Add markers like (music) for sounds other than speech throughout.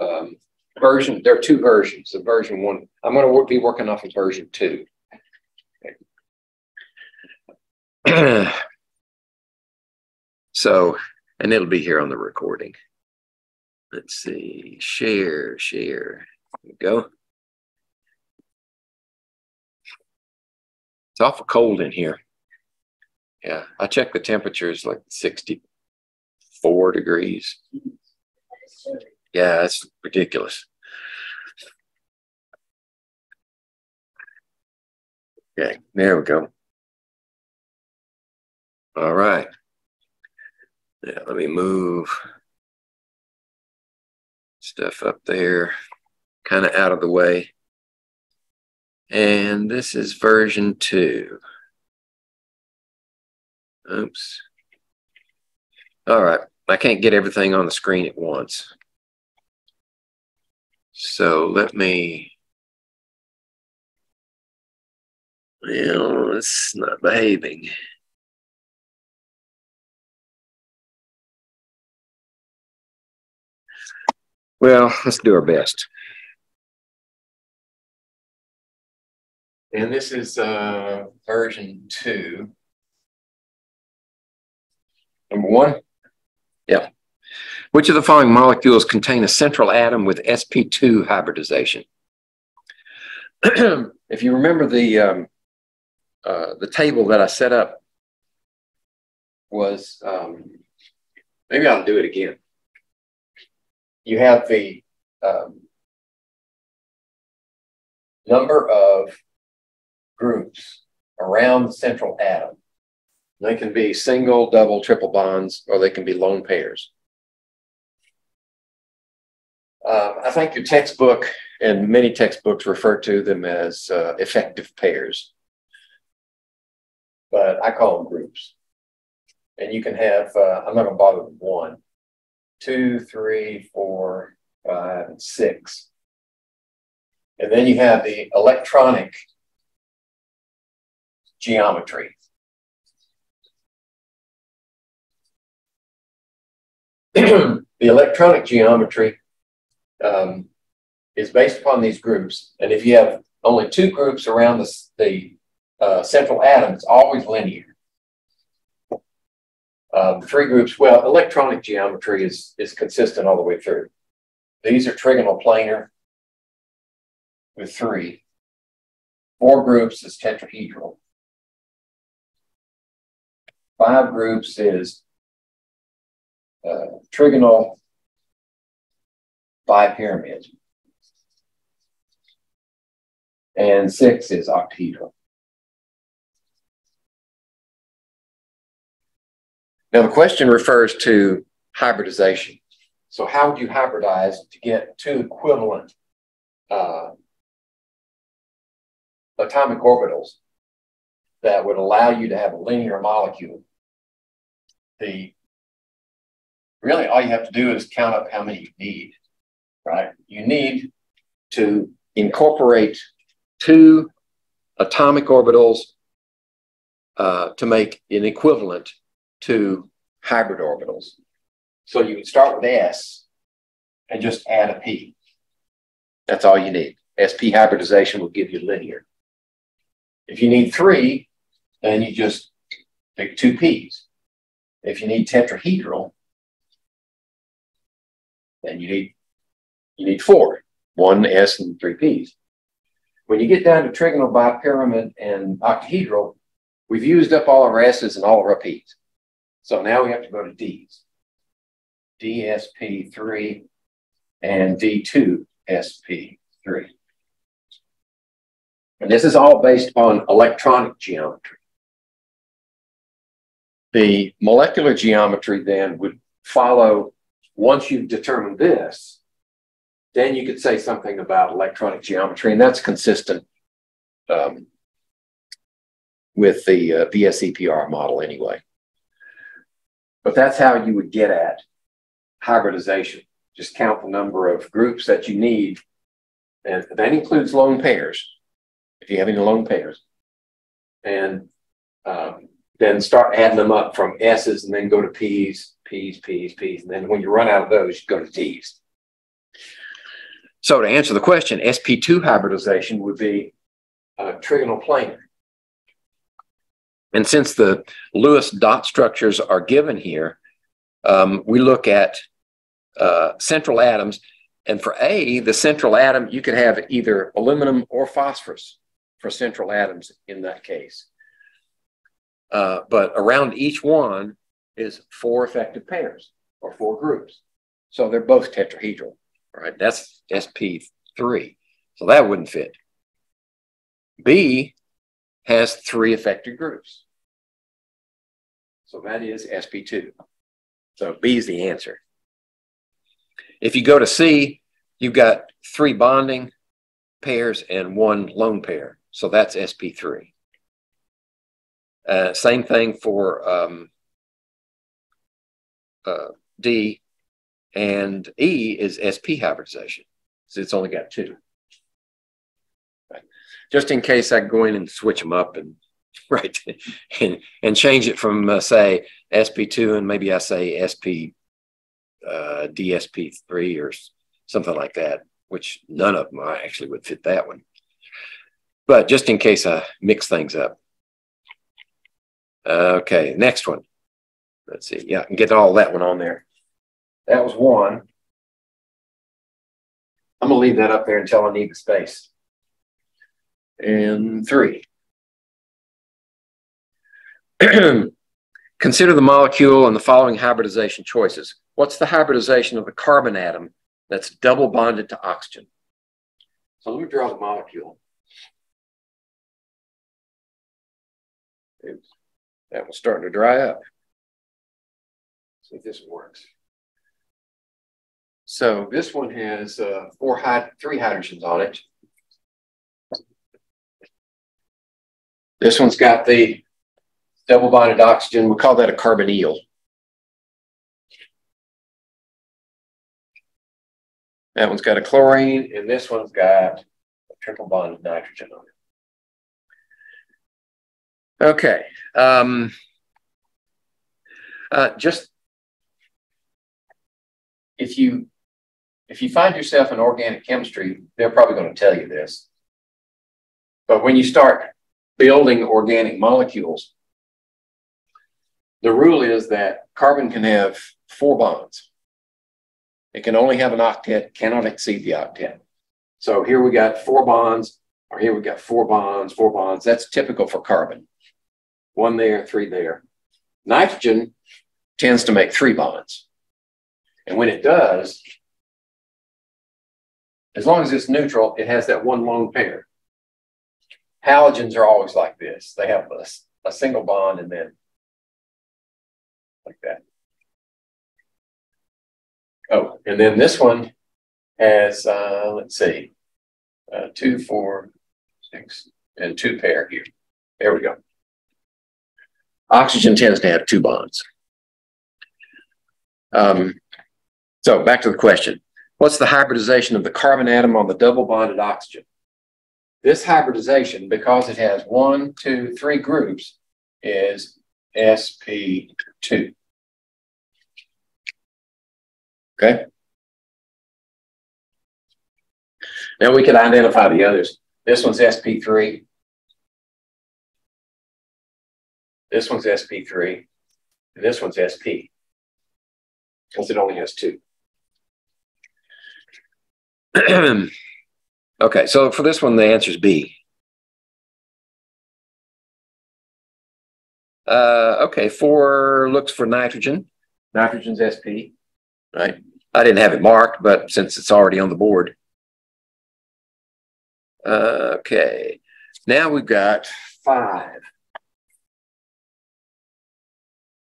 um, version, there are two versions, the version one, I'm gonna be working off of version two. (clears throat) So, and it'll be here on the recording. Let's see, share, share, there we go. It's awful cold in here. Yeah, I checked the temperature is like sixty-four degrees. Yeah, that's ridiculous. Okay, there we go. All right. Yeah, let me move stuff up there, kind of out of the way. And this is version two. Oops. All right. I can't get everything on the screen at once. So let me, you know, it's not behaving. Well, let's do our best. And this is uh, version two. Number one. Yeah. Which of the following molecules contain a central atom with sp2 hybridization? (clears throat) if you remember the um, uh, the table that I set up was um, maybe I'll do it again. You have the um, number of groups around the central atom. They can be single, double, triple bonds, or they can be lone pairs. Uh, I think your textbook and many textbooks refer to them as uh, effective pairs, but I call them groups. And you can have, uh, I'm not going to bother with one, two, three, four, five, and six. And then you have the electronic geometry. (clears throat) the electronic geometry um, is based upon these groups. And if you have only two groups around the, the uh, central atom, it's always linear. Um, three groups, well, electronic geometry is, is consistent all the way through. These are trigonal planar with three. Four groups is tetrahedral. Five groups is uh, trigonal bipyramid. And six is octahedral. Now, the question refers to hybridization. So, how would you hybridize to get two equivalent uh, atomic orbitals that would allow you to have a linear molecule? The really all you have to do is count up how many you need, right? You need to incorporate two atomic orbitals uh, to make an equivalent to hybrid orbitals. So you would start with S and just add a P. That's all you need. SP hybridization will give you linear. If you need three, then you just pick two P's. If you need tetrahedral, then you need you need four, one S and three P's. When you get down to trigonal bipyramid and octahedral, we've used up all our S's and all our P's. So now we have to go to D's. DSP3 and D2SP3. And this is all based on electronic geometry. The molecular geometry then would follow once you've determined this, then you could say something about electronic geometry, and that's consistent um, with the uh, VSEPR model anyway. But that's how you would get at hybridization. Just count the number of groups that you need. And that includes lone pairs, if you have any lone pairs. And um, then start adding them up from S's and then go to P's, P's, P's, P's. And then when you run out of those, you go to D's. So to answer the question, sp2 hybridization would be uh, trigonal planar. And since the Lewis dot structures are given here, um, we look at uh, central atoms. And for A, the central atom, you can have either aluminum or phosphorus for central atoms in that case. Uh, but around each one is four effective pairs or four groups. So they're both tetrahedral, right? That's sp3. So that wouldn't fit. B has three affected groups. So that is sp2. So B is the answer. If you go to C, you've got three bonding pairs and one lone pair. So that's sp3. Uh, same thing for um, uh, D and E is sp hybridization. So it's only got two. Right. Just in case I go in and switch them up and (laughs) right and and change it from uh, say sp2 and maybe I say sp uh, dsp3 or something like that, which none of them I actually would fit that one. But just in case I mix things up. Okay, next one. Let's see. Yeah, I can get all that one on there. That was one. I'm going to leave that up there until I need the space. And three. (clears throat) Consider the molecule and the following hybridization choices. What's the hybridization of the carbon atom that's double bonded to oxygen? So let me draw the molecule. Oops. That was starting to dry up. See if this works. So this one has uh, four hyd three hydrogens on it. This one's got the double bonded oxygen. We call that a carbonyl. That one's got a chlorine, and this one's got a triple bonded nitrogen on it. Okay. Um, uh, just if you if you find yourself in organic chemistry, they're probably going to tell you this. But when you start building organic molecules, the rule is that carbon can have four bonds. It can only have an octet, cannot exceed the octet. So here we got four bonds, or here we got four bonds, four bonds. That's typical for carbon. One there, three there. Nitrogen tends to make three bonds. And when it does, as long as it's neutral, it has that one lone pair. Halogens are always like this. They have a, a single bond and then like that. Oh, and then this one has, uh, let's see, uh, two, four, six, and two pair here. There we go. Oxygen tends to have two bonds. Um, so back to the question. What's the hybridization of the carbon atom on the double bonded oxygen? This hybridization, because it has one, two, three groups, is sp2. Okay. Now we can identify the others. This one's sp3. This one's sp3. And this one's sp because it only has two. (clears throat) okay, so for this one, the answer is B. Uh, okay, four looks for nitrogen. Nitrogen's SP, right? I didn't have it marked, but since it's already on the board. Uh, okay, now we've got five.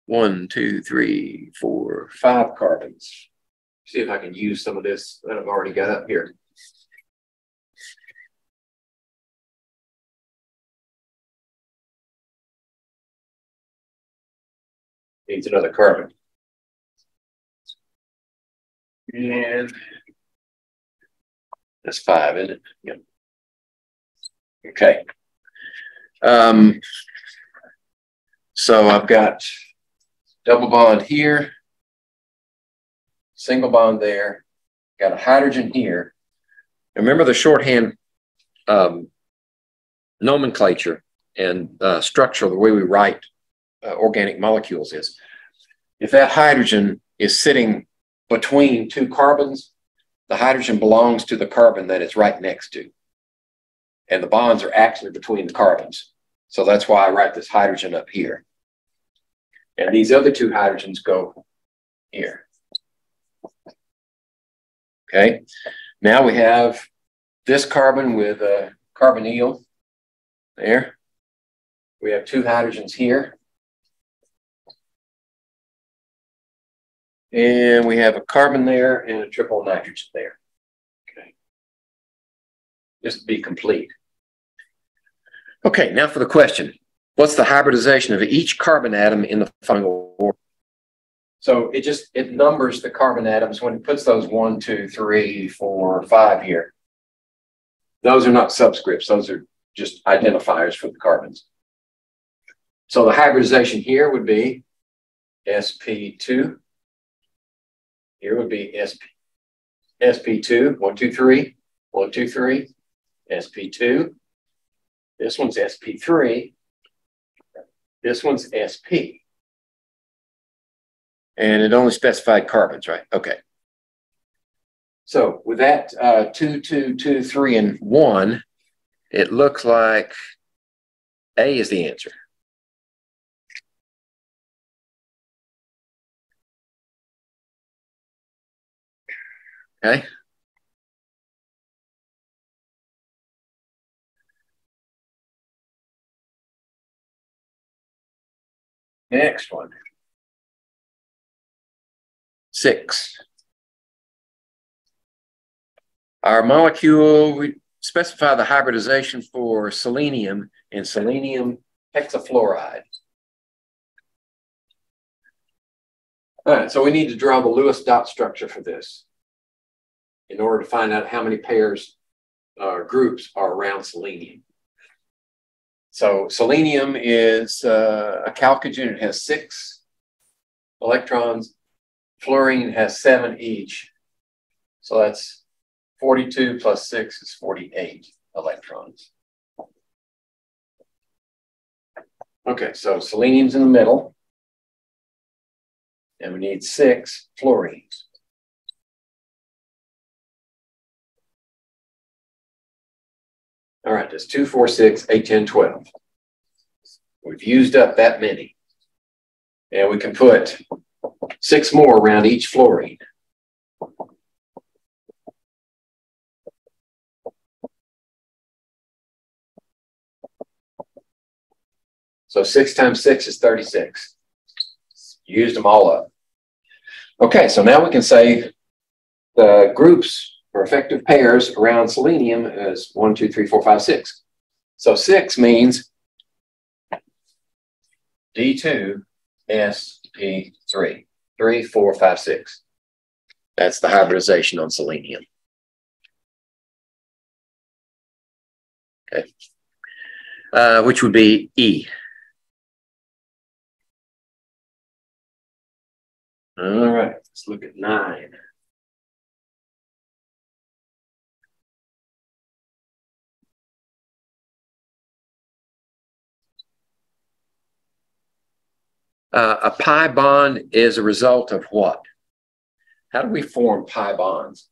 One, two, three, four, five carbons see if I can use some of this that I've already got up here. Needs another carbon. And that's five, isn't it? Yep. Okay. Um, so I've got double bond here single bond there, got a hydrogen here. Remember the shorthand um, nomenclature and uh, structure, the way we write uh, organic molecules is. If that hydrogen is sitting between two carbons, the hydrogen belongs to the carbon that it's right next to. And the bonds are actually between the carbons. So that's why I write this hydrogen up here. And these other two hydrogens go here. Okay, now we have this carbon with a carbonyl there. We have two hydrogens here. And we have a carbon there and a triple nitrogen there. Okay. Just to be complete. Okay, now for the question. What's the hybridization of each carbon atom in the fungal order? So it just, it numbers the carbon atoms when it puts those one, two, three, four, five here. Those are not subscripts. Those are just identifiers for the carbons. So the hybridization here would be sp2. Here would be sp, sp2, one, two, three, one, two, three, sp2. This one's sp3. This one's sp. And it only specified carbons, right? Okay. So with that uh, two, two, two, three, and one, it looks like A is the answer. Okay. Next one. Six. Our molecule, we specify the hybridization for selenium and selenium hexafluoride. All right, so we need to draw the Lewis dot structure for this in order to find out how many pairs or uh, groups are around selenium. So selenium is uh, a chalcogen. It has six electrons. Fluorine has seven each. So that's 42 plus 6 is 48 electrons. Okay, so selenium's in the middle. And we need six fluorines. All right, that's 2, 4, 6, 8, 10, 12. We've used up that many. And we can put six more around each fluorine. So six times six is 36. Used them all up. Okay, so now we can say the groups or effective pairs around selenium is one, two, three, four, five, six. So six means D2, SP3, three, four, five, six. That's the hybridization on selenium. Okay. Uh, which would be E. All right, let's look at nine. Uh, a pi bond is a result of what? How do we form pi bonds?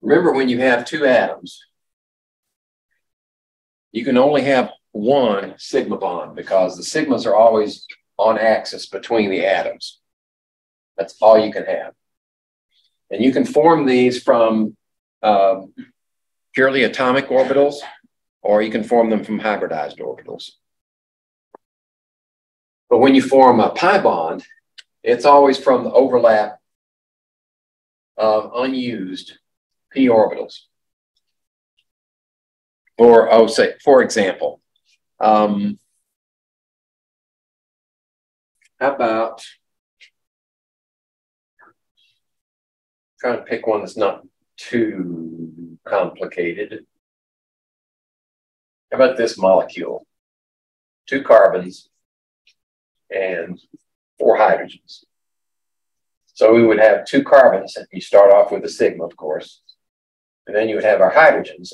Remember when you have two atoms, you can only have one sigma bond because the sigmas are always on axis between the atoms. That's all you can have. And you can form these from um, purely atomic orbitals, or you can form them from hybridized orbitals. But when you form a pi bond, it's always from the overlap of unused p orbitals. Or, oh, say, for example, um, how about trying to pick one that's not too complicated? How about this molecule? Two carbons and four hydrogens. So we would have two carbons, and you start off with a sigma, of course, And then you would have our hydrogens.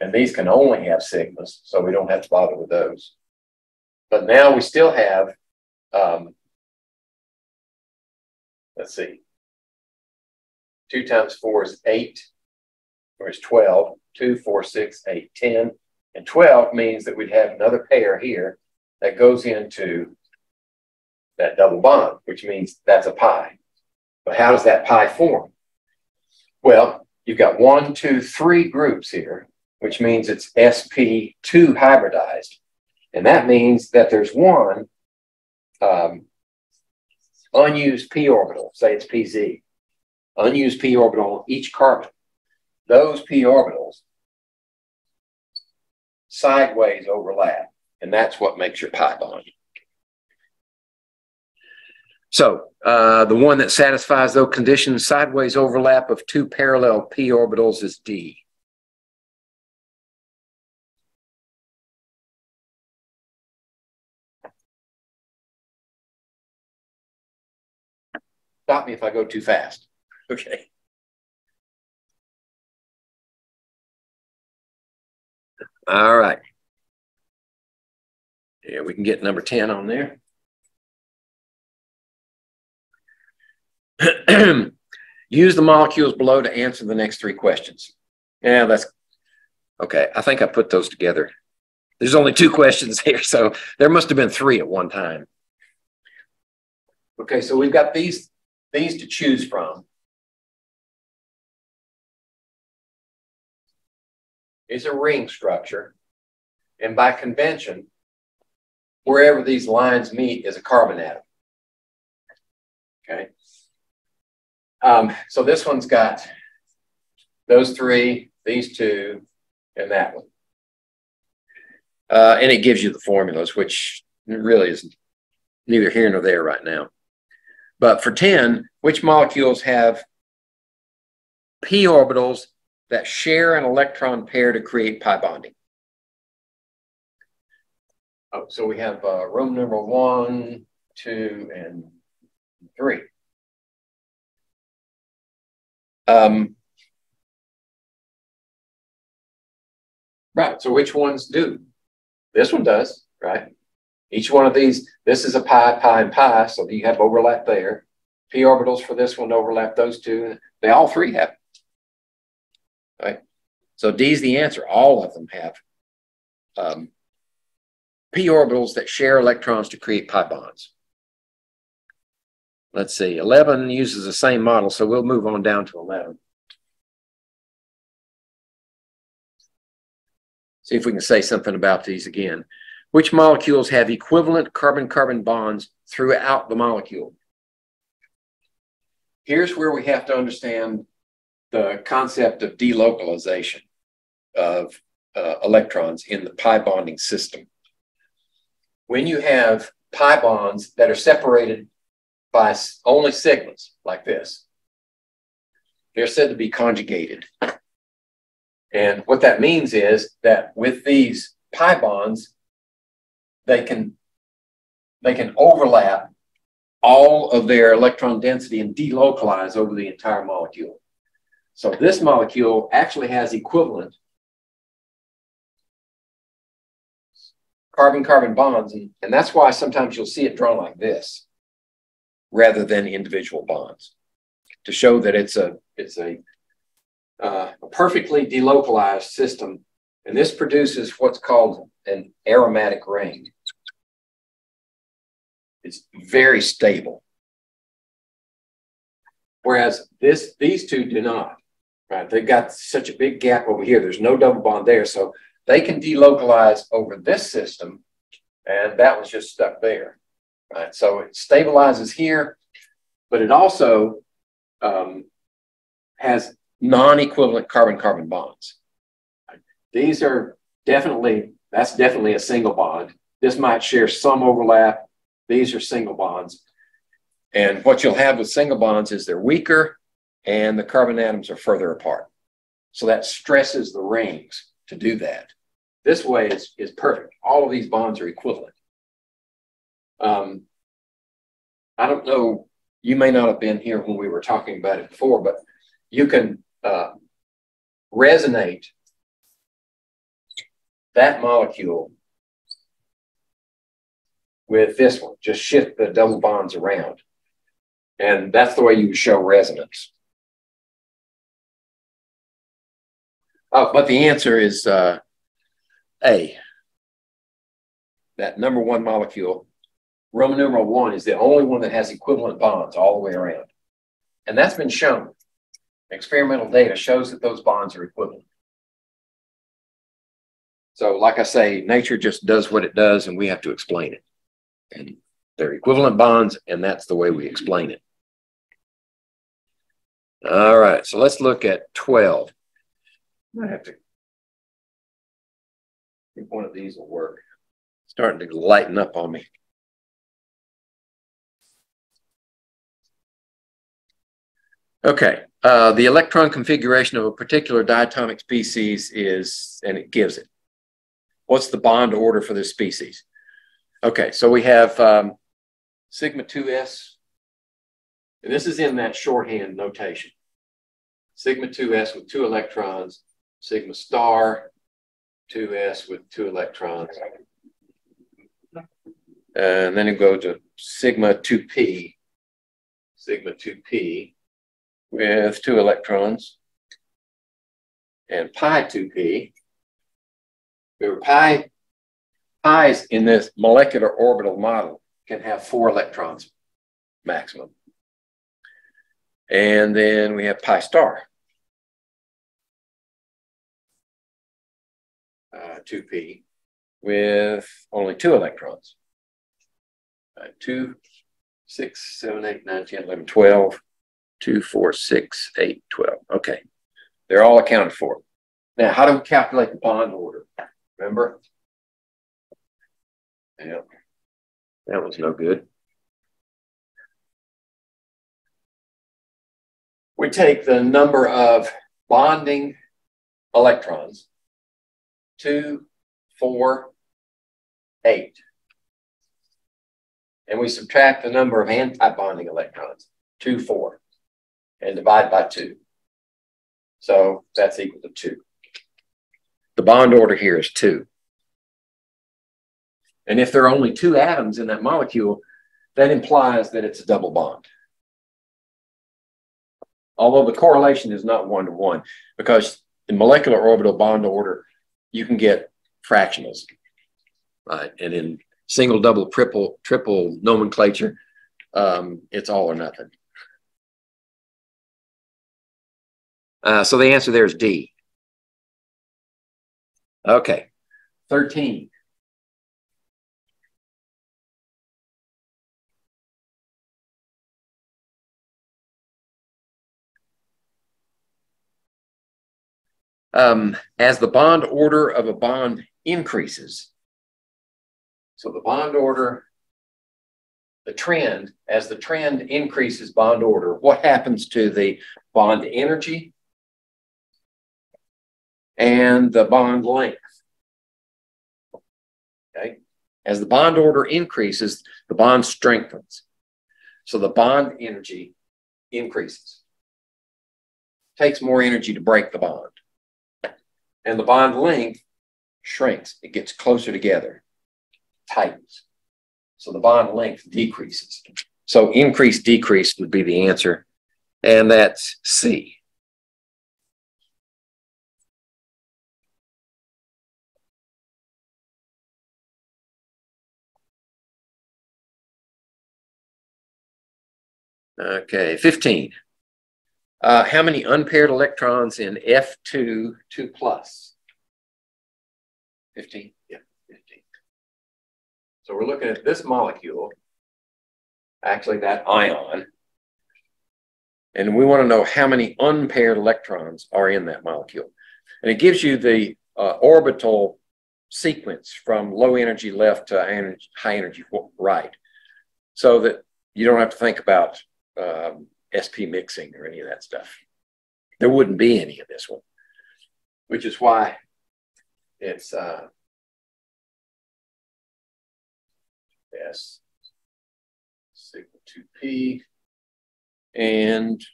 And these can only have sigmas, so we don't have to bother with those. But now we still have, um, let's see, 2 times 4 is 8, or is 12. 2, 4, 6, 8, 10. And 12 means that we'd have another pair here that goes into that double bond, which means that's a pi. But how does that pi form? Well, you've got one, two, three groups here, which means it's sp2 hybridized. And that means that there's one um, unused p orbital, say it's pz, unused p orbital each carbon. Those p orbitals sideways overlap, and that's what makes your pi bond. So uh, the one that satisfies those conditions, sideways overlap of two parallel p orbitals is D. Stop me if I go too fast. Okay. All right. Yeah, we can get number 10 on there. (clears throat) Use the molecules below to answer the next three questions. Yeah, that's okay. I think I put those together. There's only two (laughs) questions here, so there must have been three at one time. Okay, so we've got these, these to choose from. It's a ring structure. And by convention, wherever these lines meet is a carbon atom. Okay. Um, so this one's got those three, these two, and that one. Uh, and it gives you the formulas, which really is neither here nor there right now. But for 10, which molecules have p orbitals that share an electron pair to create pi bonding? Oh, so we have uh, room number one, two, and three. Um, right. So which ones do? This one does, right? Each one of these, this is a pi, pi, and pi, so you have overlap there. P orbitals for this one overlap those two. They all three have. Right. So D is the answer. All of them have um, p orbitals that share electrons to create pi bonds. Let's see, 11 uses the same model, so we'll move on down to 11. See if we can say something about these again. Which molecules have equivalent carbon-carbon bonds throughout the molecule? Here's where we have to understand the concept of delocalization of uh, electrons in the pi bonding system. When you have pi bonds that are separated by only sigmas like this. They're said to be conjugated. And what that means is that with these pi bonds, they can, they can overlap all of their electron density and delocalize over the entire molecule. So this molecule actually has equivalent carbon-carbon bonds, and, and that's why sometimes you'll see it drawn like this rather than individual bonds to show that it's a it's a, uh, a perfectly delocalized system. And this produces what's called an aromatic ring. It's very stable. Whereas this these two do not right? They've got such a big gap over here. There's no double bond there. So they can delocalize over this system and that was just stuck there right? So it stabilizes here, but it also um, has non-equivalent carbon-carbon bonds. These are definitely, that's definitely a single bond. This might share some overlap. These are single bonds. And what you'll have with single bonds is they're weaker and the carbon atoms are further apart. So that stresses the rings to do that. This way is, is perfect. All of these bonds are equivalent. Um, I don't know, you may not have been here when we were talking about it before, but you can uh, resonate that molecule with this one, just shift the double bonds around. And that's the way you show resonance. Oh, but the answer is uh, A. That number one molecule, Roman numeral one, is the only one that has equivalent bonds all the way around. And that's been shown. Experimental data shows that those bonds are equivalent. So, like I say, nature just does what it does, and we have to explain it. And they're equivalent bonds, and that's the way we explain it. All right, so let's look at 12. I have to I think one of these will work. It's Starting to lighten up on me. Okay, uh, the electron configuration of a particular diatomic species is, and it gives it. What's the bond order for this species? Okay, so we have um, sigma 2s, and this is in that shorthand notation. Sigma 2s with two electrons, sigma star 2s with two electrons. And then you go to sigma 2p, sigma 2p with two electrons, and pi 2p. Remember, pi, pi's in this molecular orbital model can have four electrons maximum. And then we have pi star. Uh, 2p with only two electrons. Uh, 2, 6, 7, 8, 9, 10, 11, 12, 2, 4, 6, 8, 12. Okay. They're all accounted for. Now, how do we calculate the bond order? Remember? Yeah. That was no good. We take the number of bonding electrons, two, four, eight. And we subtract the number of anti-bonding electrons, two, four, and divide by two. So that's equal to two. The bond order here is two. And if there are only two atoms in that molecule, that implies that it's a double bond. Although the correlation is not one to one, because the molecular orbital bond order, you can get fractionals, right? And in single, double, triple, triple nomenclature, um, it's all or nothing. Uh, so the answer there is D. Okay, 13. Um, as the bond order of a bond increases, so the bond order, the trend, as the trend increases bond order, what happens to the bond energy and the bond length. Okay. As the bond order increases, the bond strengthens. So the bond energy increases. Takes more energy to break the bond. And the bond length shrinks. It gets closer together, tightens. So the bond length decreases. So increase, decrease would be the answer. And that's C. Okay, 15. Uh, how many unpaired electrons in F2, 2 plus? 15? Yeah, 15. So we're looking at this molecule, actually that ion, and we want to know how many unpaired electrons are in that molecule. And it gives you the uh, orbital sequence from low energy left to high energy right, so that you don't have to think about um, SP mixing or any of that stuff. There wouldn't be any of this one, which is why it's uh, S sigma 2p and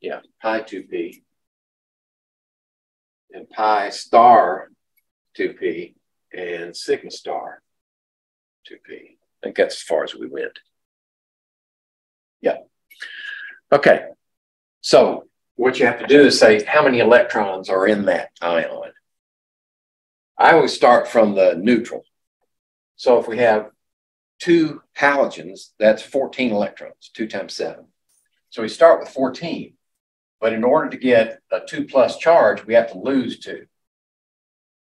yeah, pi 2p and pi star 2p and sigma star 2p. I think that's as far as we went. Yeah. Okay. So what you have to do is say how many electrons are in that ion. I always start from the neutral. So if we have two halogens, that's 14 electrons, two times seven. So we start with 14. But in order to get a two plus charge, we have to lose two.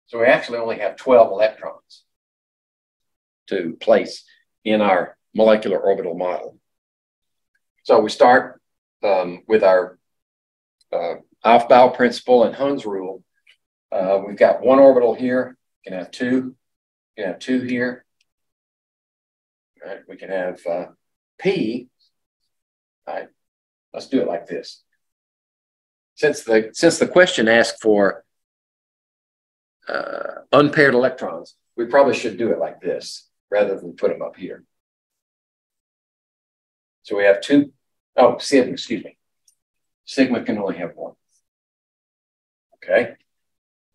So we actually only have 12 electrons to place in our molecular orbital model. So we start um, with our uh, Aufbau principle and Hund's rule. Uh, we've got one orbital here, we can have two, can have two here. Right, we can have uh, P. All right, let's do it like this since the since the question asked for uh, unpaired electrons, we probably should do it like this rather than put them up here. So we have two, oh, sigma, excuse me. Sigma can only have one. Okay.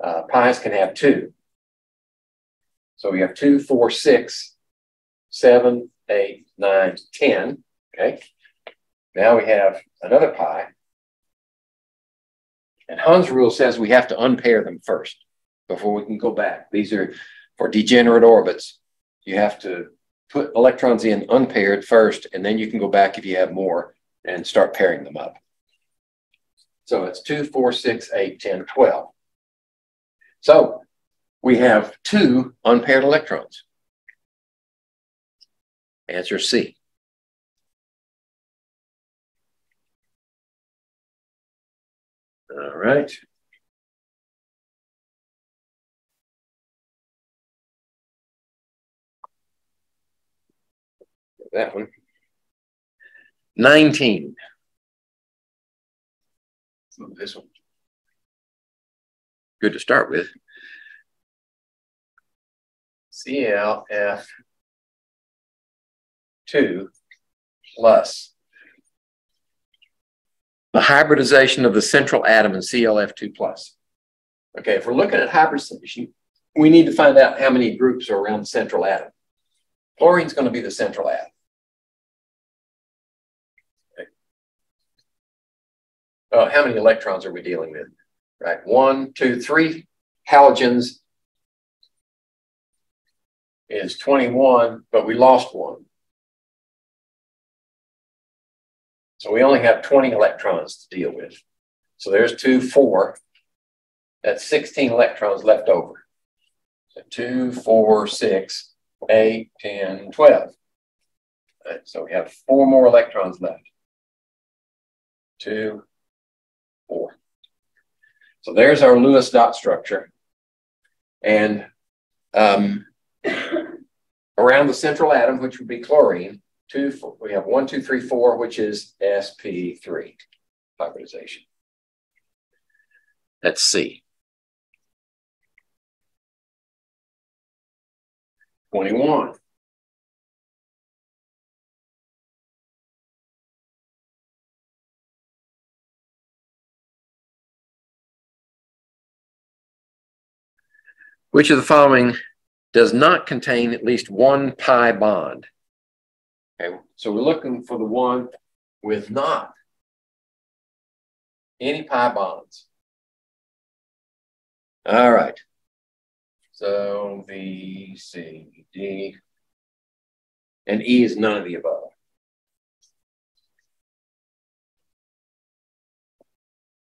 Uh, pi's can have two. So we have two, four, six, seven, eight, nine, ten. Okay. Now we have another pi and Hund's rule says we have to unpair them first before we can go back. These are for degenerate orbits. You have to put electrons in unpaired first, and then you can go back if you have more and start pairing them up. So it's 2, 4, 6, 8, 10, 12. So we have two unpaired electrons. Answer C. All right. That one. 19. this one. Good to start with. CLF 2 plus the hybridization of the central atom in CLF2 plus. Okay, if we're looking at hybridization, we need to find out how many groups are around the central atom. Chlorine's going to be the central atom. Uh, how many electrons are we dealing with? Right, one, two, three halogens is 21, but we lost one. So we only have 20 electrons to deal with. So there's two, four. That's 16 electrons left over. So two, four, six, eight, 10, 12. Right, so we have four more electrons left. Two. So there's our Lewis dot structure. And um, around the central atom, which would be chlorine, two, four, we have one, two, three, four, which is sp3 hybridization. That's C. 21. Which of the following does not contain at least one pi bond? Okay, so we're looking for the one with not any pi bonds. All right. So V, C, D, and E is none of the above.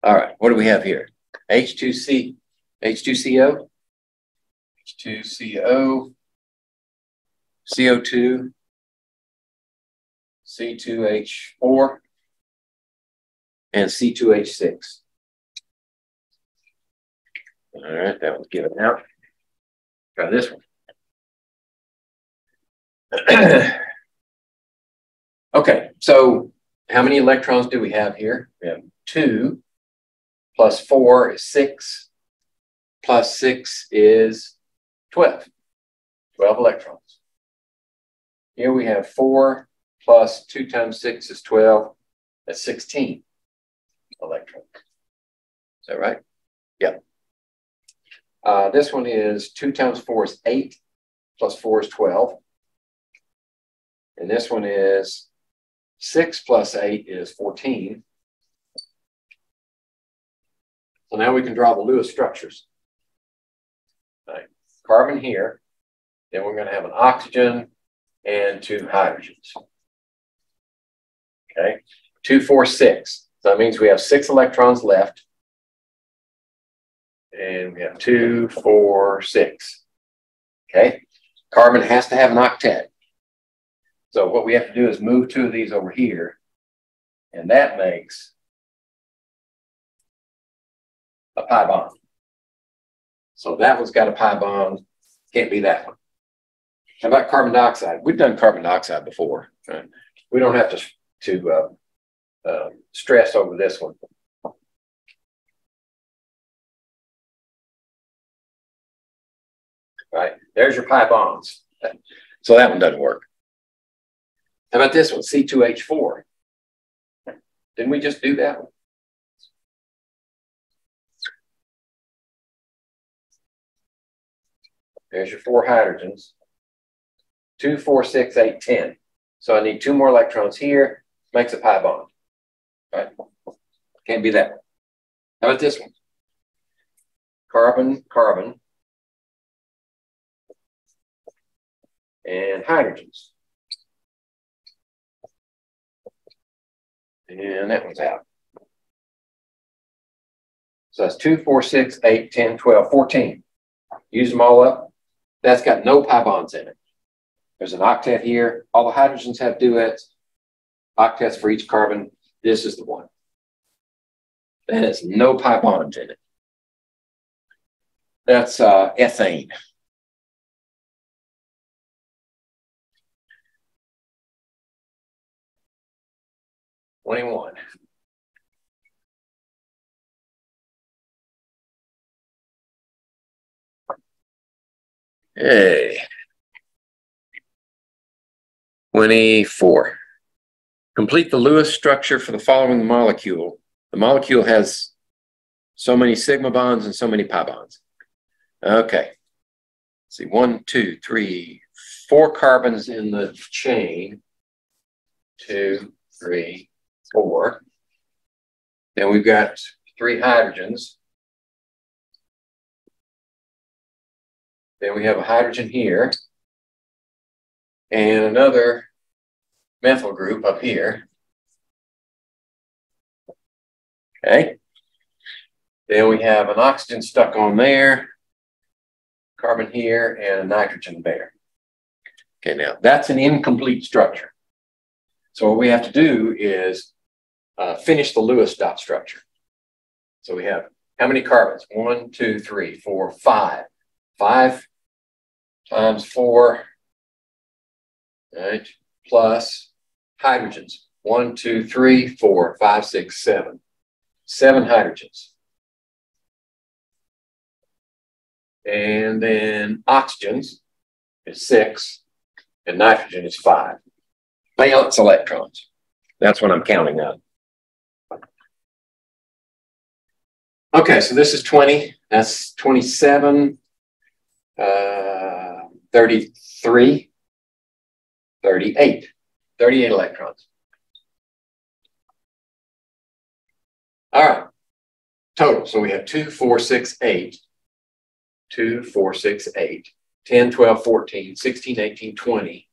All right, what do we have here? H2C, H2CO, H2CO, CO2, C2H4, and C2H6. All right, that one's given out. Try this one. (clears throat) okay, so how many electrons do we have here? We have two, plus four is six, plus six is 12. 12 electrons. Here we have four plus 2 times 6 is 12. That's 16 electrons. Is that right? Yep. Uh, this one is two times four is eight, plus four is 12. And this one is six plus eight is 14. So now we can draw the Lewis structures. Right. Carbon here, then we're going to have an oxygen and two hydrogens. Okay, two, four, six. So that means we have six electrons left. And we have two, four, six. Okay, carbon has to have an octet. So what we have to do is move two of these over here. And that makes a pi bond. So that one's got a pi bond. Can't be that one. How about carbon dioxide? We've done carbon dioxide before. Right? We don't have to, to uh, uh, stress over this one. Right, there's your pi bonds. (laughs) So that one doesn't work. How about this one, C2H4? Didn't we just do that one? There's your four hydrogens. Two, four, six, eight, ten. So I need two more electrons here, makes a pi bond. Right? Can't be that one. How about this one? Carbon, carbon, and hydrogens. And that one's out. So that's 2, 4, 6, 8, 10, 12, 14. Use them all up. That's got no pi bonds in it. There's an octet here. All the hydrogens have duets, octets for each carbon. This is the one. That has no pi bonds in it. That's uh, ethane. Twenty-one. Hey. 24. Complete the Lewis structure for the following molecule. The molecule has so many sigma bonds and so many pi bonds. Okay. Let's see, one, two, three, four carbons in the chain. Two, three, four. Then we've got three hydrogens. Then we have a hydrogen here and another methyl group up here. Okay. Then we have an oxygen stuck on there, carbon here, and a nitrogen there. Okay, now that's an incomplete structure. So what we have to do is uh, finish the Lewis dot structure. So we have how many carbons? One, two, three, four, five. Five times four, right, plus hydrogens. One, two, three, four, five, six, seven. Seven hydrogens. And then oxygens is six, and nitrogen is five. Valence electrons. That's what I'm counting on. Okay, so this is 20. That's 27. Uh, 33, 38, 38 electrons. All right, total. So we have 2, 4, 6, 8, 2, 4, 6, 8, 10, 12, 14, 16, 18, 20,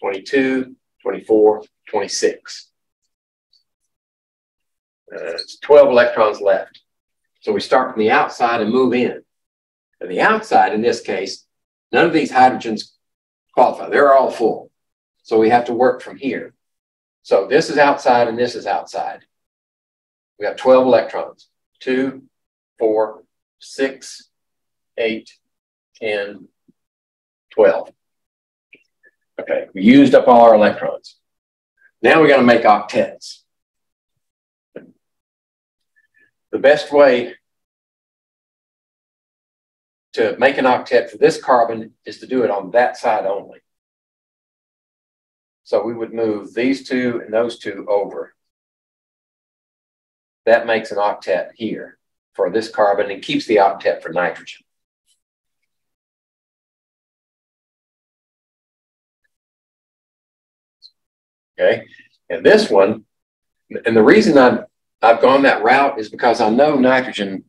22, 24, 26. Uh, it's 12 electrons left. So we start from the outside and move in. And the outside, in this case, None of these hydrogens qualify. They're all full. So we have to work from here. So this is outside and this is outside. We have 12 electrons. 2, 4, 6, 8, 10, 12. Okay, we used up all our electrons. Now we got to make octets. The best way to make an octet for this carbon is to do it on that side only. So we would move these two and those two over. That makes an octet here for this carbon and keeps the octet for nitrogen. Okay, and this one, and the reason i I've gone that route is because I know nitrogen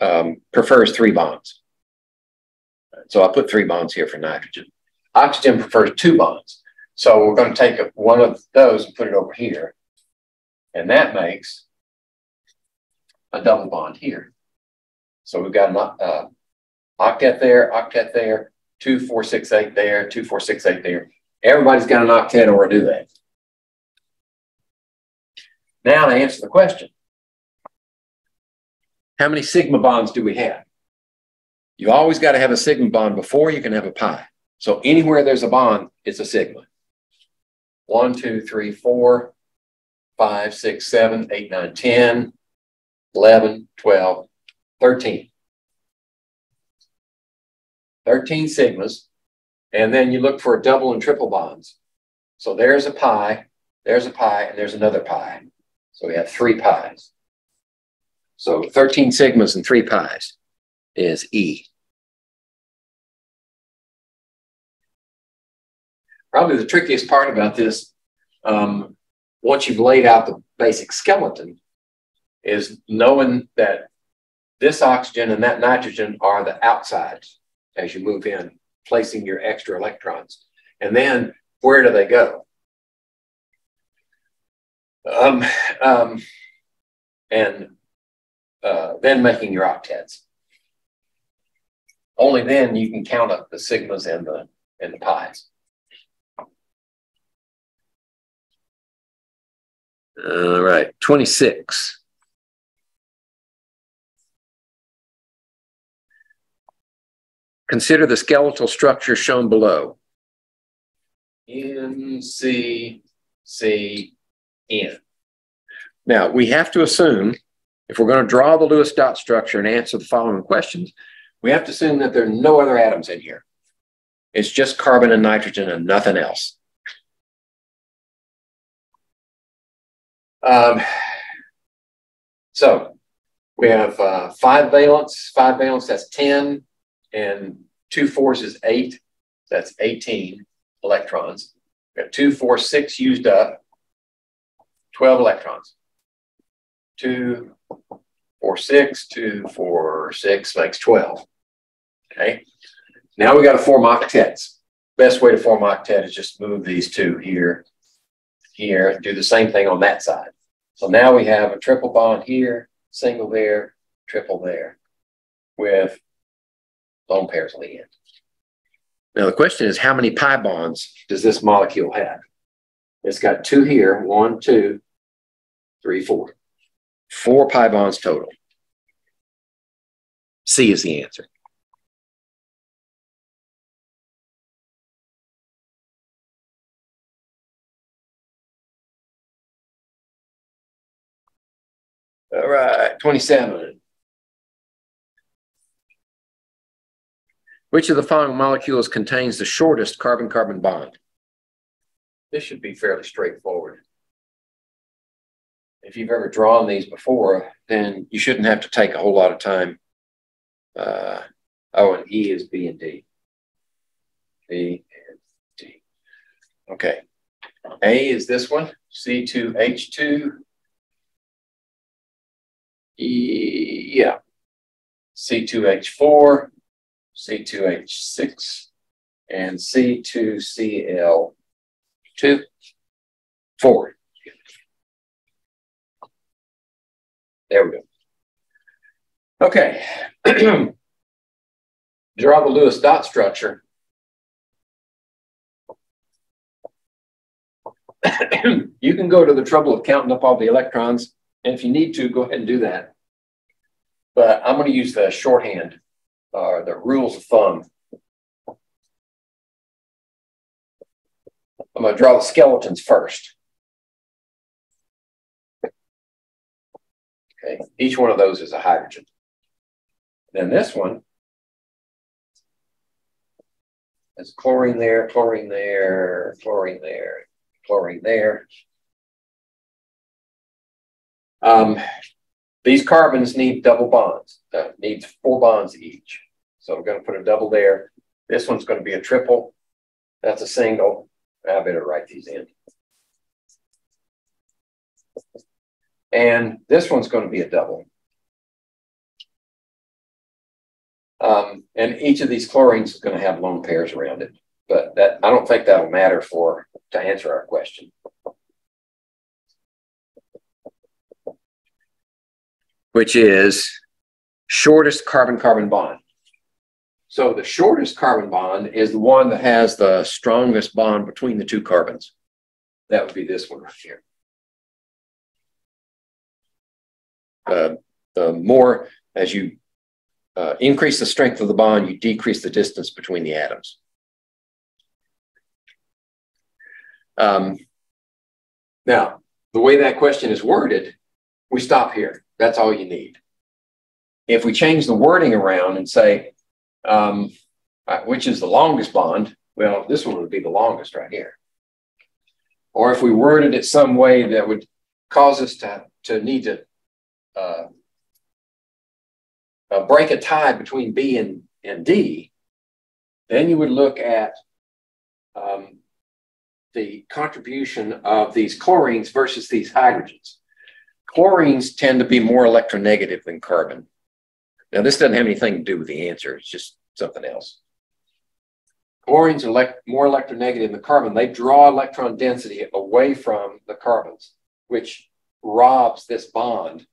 um, prefers three bonds. So I put three bonds here for nitrogen. Oxygen prefers two bonds. So we're going to take one of those and put it over here. And that makes a double bond here. So we've got an uh, octet there, octet there, two, four, six, eight there, two, four, six, eight there. Everybody's got an octet or a duet. Now to answer the question, how many sigma bonds do we have? You always got to have a sigma bond before you can have a pi. So anywhere there's a bond, it's a sigma. One, two, three, four, five, six, seven, eight, nine, 10, 11, 12, 13. 13 sigmas. And then you look for double and triple bonds. So there's a pi, there's a pi, and there's another pi. So we have three pi's. So 13 sigmas and three pi's is E. Probably the trickiest part about this, um, once you've laid out the basic skeleton, is knowing that this oxygen and that nitrogen are the outsides as you move in, placing your extra electrons. And then where do they go? Um, um, and uh, then making your octets. Only then you can count up the sigmas and the and the pi's. All right, 26. Consider the skeletal structure shown below. N, C, C, N. Now, we have to assume, if we're going to draw the Lewis dot structure and answer the following questions, we have to assume that there are no other atoms in here. It's just carbon and nitrogen and nothing else. Um, so we have uh, five valence, five valence, that's 10 and two fours is eight. That's 18 electrons. We have two, four, six used up, 12 electrons. Two, four, six, two, four, six makes 12. Okay. Now we got to form octets. Best way to form octet is just move these two here, here, do the same thing on that side. So now we have a triple bond here, single there, triple there, with lone pairs on the end. Now the question is, how many pi bonds does this molecule have? It's got two here, one, two, three, four. Four pi bonds total. C is the answer. All right, 27. Which of the following molecules contains the shortest carbon-carbon bond? This should be fairly straightforward. If you've ever drawn these before, then you shouldn't have to take a whole lot of time. Uh, oh, and E is B and D. B and D. Okay. A is this one, C2H2. E, yeah. C2H4, C2H6, and C2Cl2, 4. There we go. Okay. (clears throat) Draw the Lewis dot structure. (clears throat) you can go to the trouble of counting up all the electrons, and if you need to, go ahead and do that. But I'm going to use the shorthand are the rules of thumb. I'm going to draw the skeletons first. Okay, each one of those is a hydrogen. Then this one is chlorine there, chlorine there, chlorine there, chlorine there. Um, these carbons need double bonds, uh, needs four bonds each. So I'm going to put a double there. This one's going to be a triple. That's a single. I better write these in. And this one's going to be a double. Um, and each of these chlorines is going to have lone pairs around it. But that I don't think that'll matter for to answer our question. Which is shortest carbon-carbon bond. So the shortest carbon bond is the one that has the strongest bond between the two carbons. That would be this one right here. Uh, the more as you uh, increase the strength of the bond, you decrease the distance between the atoms. Um, now, the way that question is worded, we stop here. That's all you need. If we change the wording around and say, um, uh, which is the longest bond, well, this one would be the longest right here. Or if we worded it some way that would cause us to, to need to uh, uh, break a tie between B and, and D, then you would look at um, the contribution of these chlorines versus these hydrogens. Chlorines tend to be more electronegative than carbon. Now, this doesn't have anything to do with the answer, it's just something else. Chlorines are elect more electronegative than carbon. They draw electron density away from the carbons, which robs this bond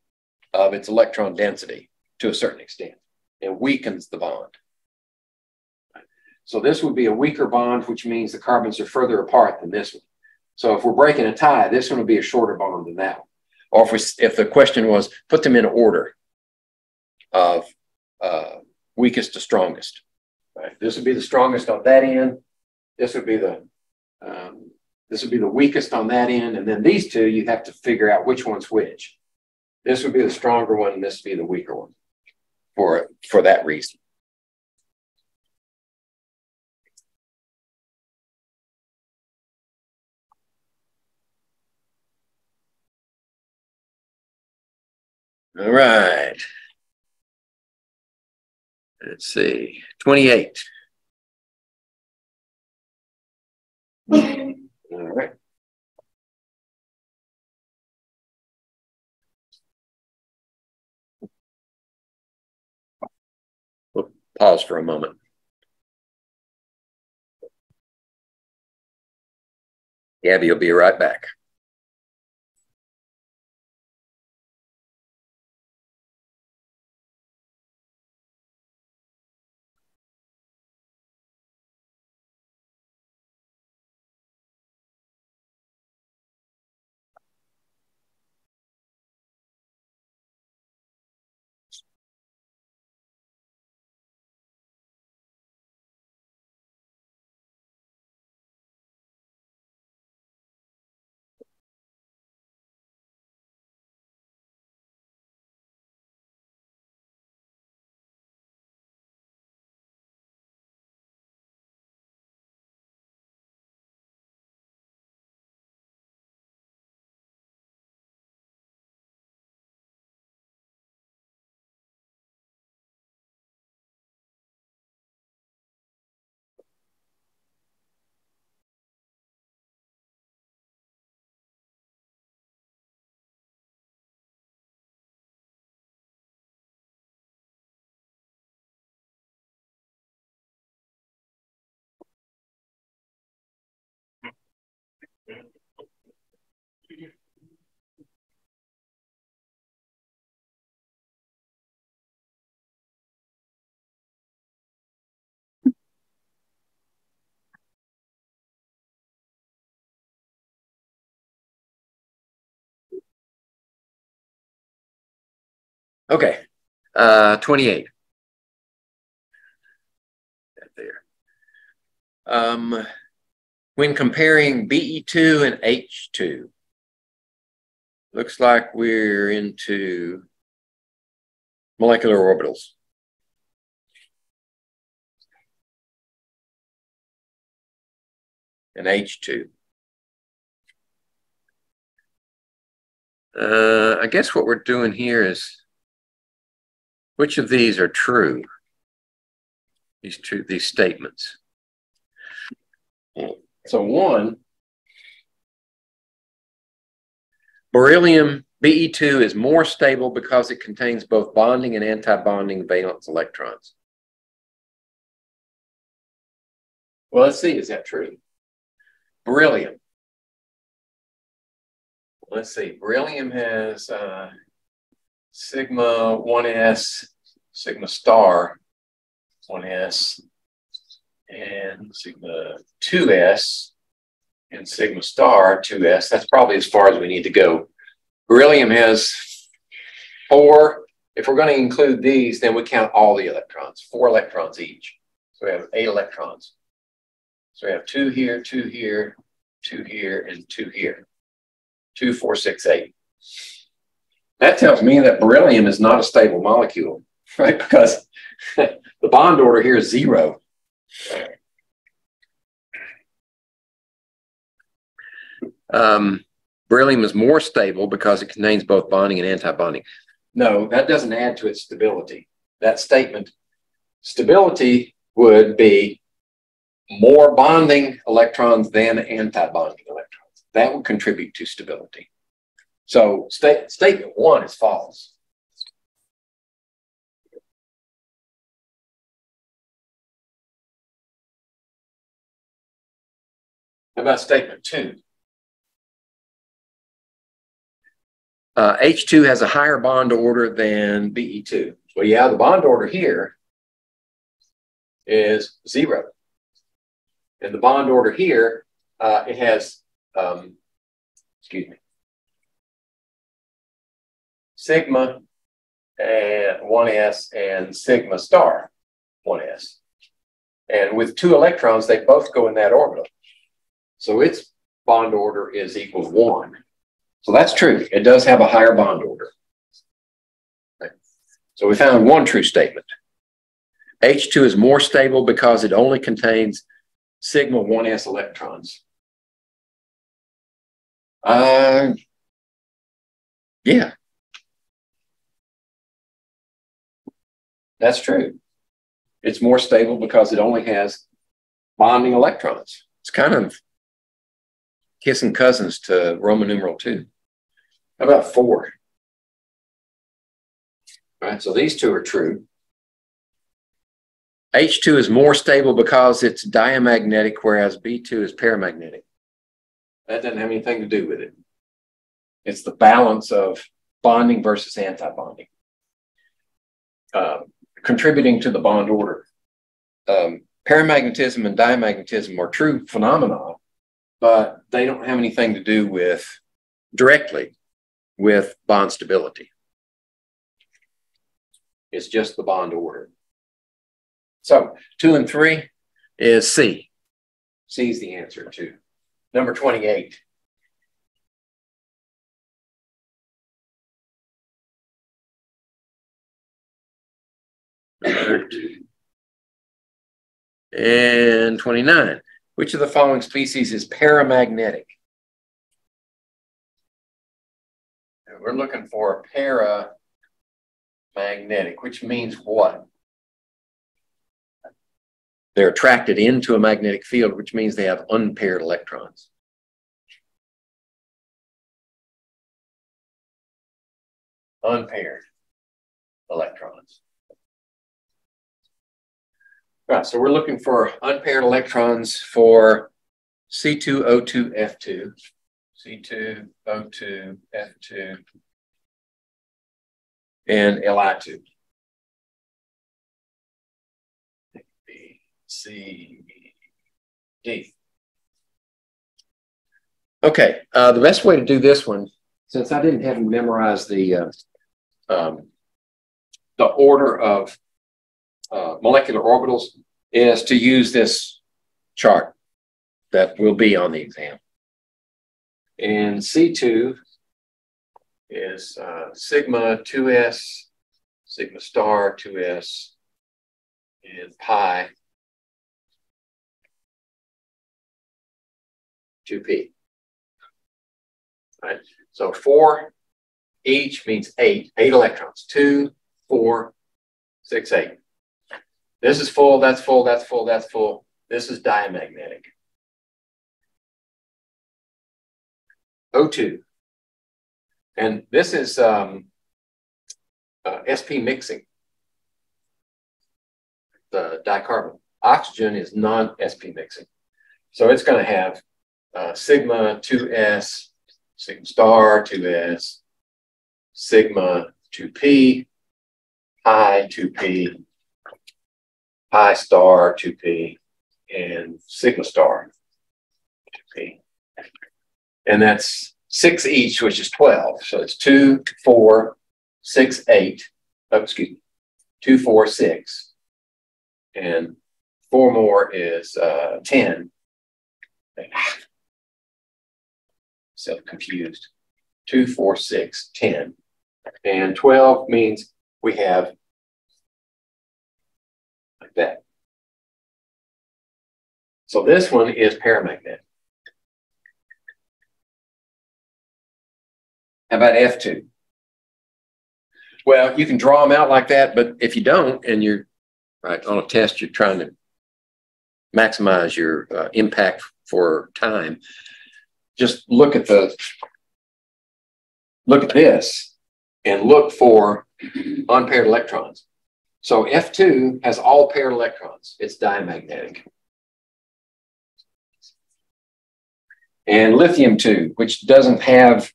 of its electron density to a certain extent and weakens the bond. So this would be a weaker bond, which means the carbons are further apart than this one. So if we're breaking a tie, this one would be a shorter bond than that one. Or if, we, if the question was, put them in order of uh, weakest to strongest. Right? This would be the strongest on that end. This would be the um, this would be the weakest on that end, and then these two you have to figure out which one's which. This would be the stronger one, and this would be the weaker one for, for that reason. All right. Let's see, 28. (laughs) All right. Pause for a moment. Gabby will be right back. Okay, uh, 28. There. Um, when comparing BE2 and H2, looks like we're into molecular orbitals. And H2. Uh, I guess what we're doing here is which of these are true? These two, these statements. So one, beryllium Be2 is more stable because it contains both bonding and anti-bonding valence electrons. Well, let's see, is that true? Beryllium. Let's see, beryllium has uh, sigma 1s, sigma star 1s, and sigma 2s, and sigma star 2s. That's probably as far as we need to go. Beryllium has four. If we're going to include these, then we count all the electrons, four electrons each. So we have eight electrons. So we have two here, two here, two here, and two here. Two, four, six, eight. That tells me that beryllium is not a stable molecule, (laughs) right? Because (laughs) the bond order here is zero. Um, beryllium is more stable because it contains both bonding and anti-bonding. No, that doesn't add to its stability. That statement, stability would be more bonding electrons than anti-bonding electrons. That would contribute to stability. So sta statement one is false. About statement two? Uh, H2 has a higher bond order than Be2. Well, yeah, the bond order here is zero. And the bond order here, uh, it has, um, excuse me, sigma and 1s and sigma star 1s. And with two electrons, they both go in that orbital. So its bond order is equal to one. So that's true. It does have a higher bond order. So we found one true statement. H2 is more stable because it only contains sigma 1s electrons. Uh, yeah. That's true. It's more stable because it only has bonding electrons. It's kind of kissing cousins to Roman numeral two. How about four? All right, so these two are true. H2 is more stable because it's diamagnetic, whereas B2 is paramagnetic. That doesn't have anything to do with it. It's the balance of bonding versus anti-bonding. Uh, contributing to the bond order. Um, paramagnetism and diamagnetism are true phenomena, but they don't have anything to do with directly with bond stability. It's just the bond order. So two and three is C. C is the answer to number 28. And 29. Which of the following species is paramagnetic? We're looking for a paramagnetic, which means what? They're attracted into a magnetic field, which means they have unpaired electrons. Unpaired electrons. Right, so we're looking for unpaired electrons for C2O2F2, C2O2F2, and Li2. B, C, D. Okay, uh, the best way to do this one, since I didn't have to memorize the uh, um, the order of uh, molecular orbitals is to use this chart that will be on the exam. And C2 is uh, sigma 2s, sigma star 2s, and pi 2p. Right? So four each means eight, eight electrons. Two, four, six, eight. This is full, that's full, that's full, that's full. This is diamagnetic. O2. And this is um, uh, SP mixing, the dicarbon. Oxygen is non-SP mixing. So it's going to have uh, sigma 2s, sigma star 2s, sigma 2p, pi 2p, pi star 2p, and sigma star 2p. And that's six each, which is 12. So it's two, four, six, eight. Oh, excuse me, two, four, six. And four more is uh, 10. (sighs) Self confused. Two, four, six, 10. And 12 means we have that. So this one is paramagnetic. How about F2? Well, you can draw them out like that, but if you don't, and you're right on a test, you're trying to maximize your uh, impact for time. Just look at the look at this and look for unpaired electrons. So F2 has all paired electrons. It's diamagnetic. And lithium 2, which doesn't have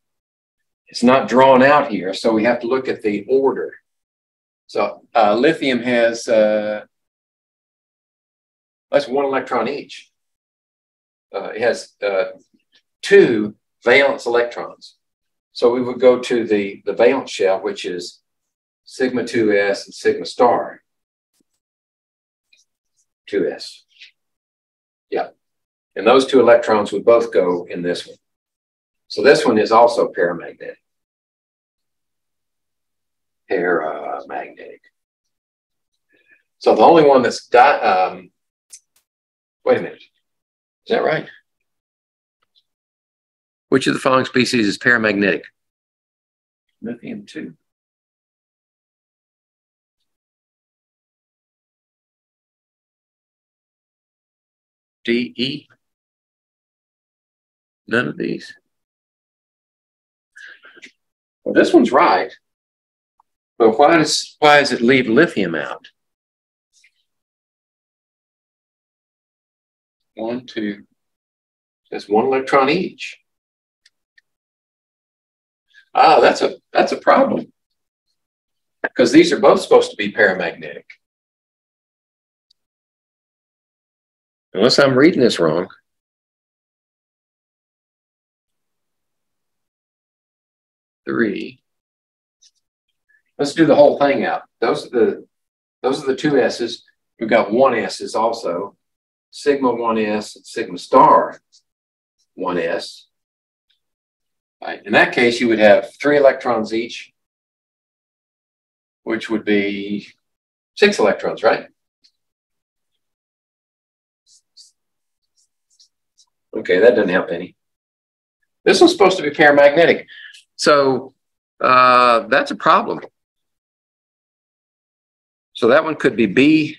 it's not drawn out here, so we have to look at the order. So uh, lithium has uh, that's one electron each. Uh, it has uh, two valence electrons. So we would go to the, the valence shell, which is sigma 2s and sigma star 2s. Yeah. And those two electrons would both go in this one. So this one is also paramagnetic. Paramagnetic. So the only one that's di- um, wait a minute, is that right? Which of the following species is paramagnetic? Lithium two. D E. None of these. Well, this one's right. But why does why does it leave lithium out? One, two. That's one electron each. Ah, that's a that's a problem. Because these are both supposed to be paramagnetic. Unless I'm reading this wrong. three. Let's do the whole thing out. Those are the those are the two S's. We've got one S's also. Sigma 1S and sigma star 1S. Right. In that case, you would have three electrons each, which would be six electrons, right? Okay, that doesn't help any. This one's supposed to be paramagnetic. So uh, that's a problem. So that one could be B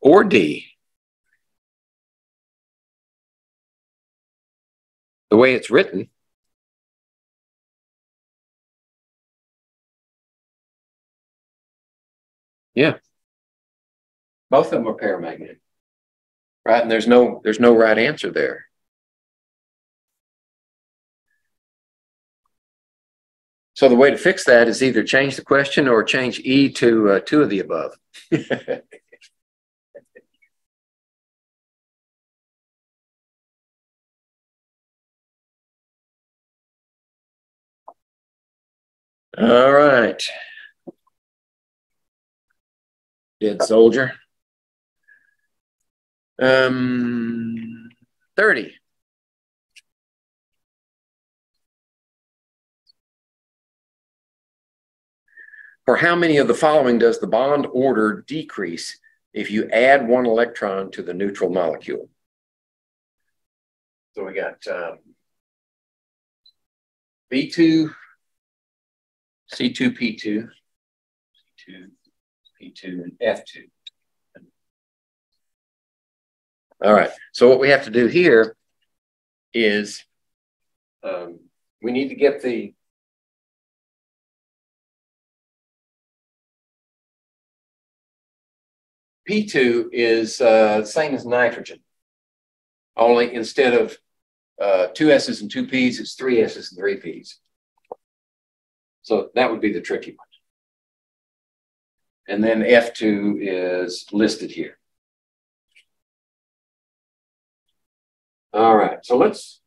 or D. The way it's written. Yeah. Both of them are paramagnetic. Right? And there's no there's no right answer there. So the way to fix that is either change the question or change E to uh, two of the above. (laughs) All right. Dead soldier. Um, 30. For how many of the following does the bond order decrease if you add one electron to the neutral molecule? So we got um, B2, C2P2, C2, P2, and F2. All right, so what we have to do here is um, we need to get the P2 is uh, same as nitrogen. Only instead of uh, two S's and two P's, it's three S's and three P's. So that would be the tricky one. And then F2 is listed here. All right, so let's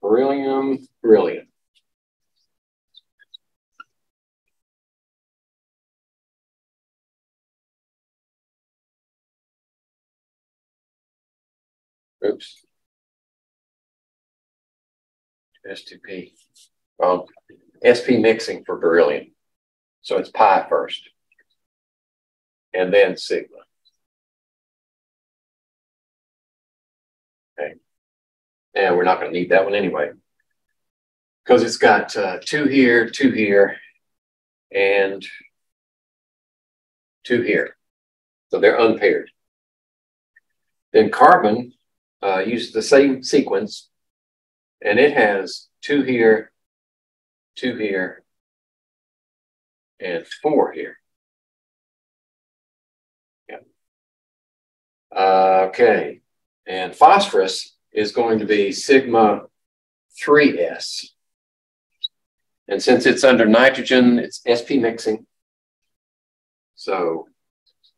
beryllium, beryllium. Oops. S2P. Um, SP mixing for beryllium. So it's pi first. And then sigma. Okay. And we're not going to need that one anyway. Because it's got uh, two here, two here, and two here. So they're unpaired. Then carbon uh, the same sequence, and it has two here, two here, and four here. Yeah. Okay. And phosphorus is going to be sigma 3s. And since it's under nitrogen, it's sp mixing. So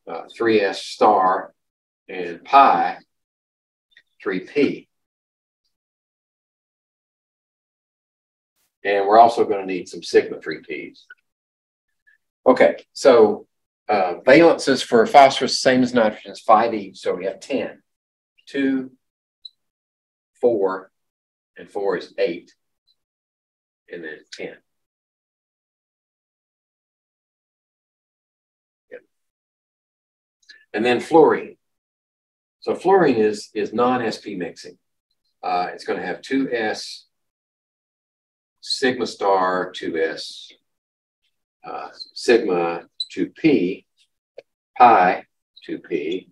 uh, 3s star and pi 3p. And we're also going to need some sigma 3p's. Okay, so uh, valences for phosphorus, same as nitrogen, is 5 each. So we have 10. 2, 4, and 4 is 8. And then 10. Yep. And then fluorine. So fluorine is, is non-sp mixing. Uh, it's going to have 2s sigma star 2s, uh, sigma 2p, pi 2P,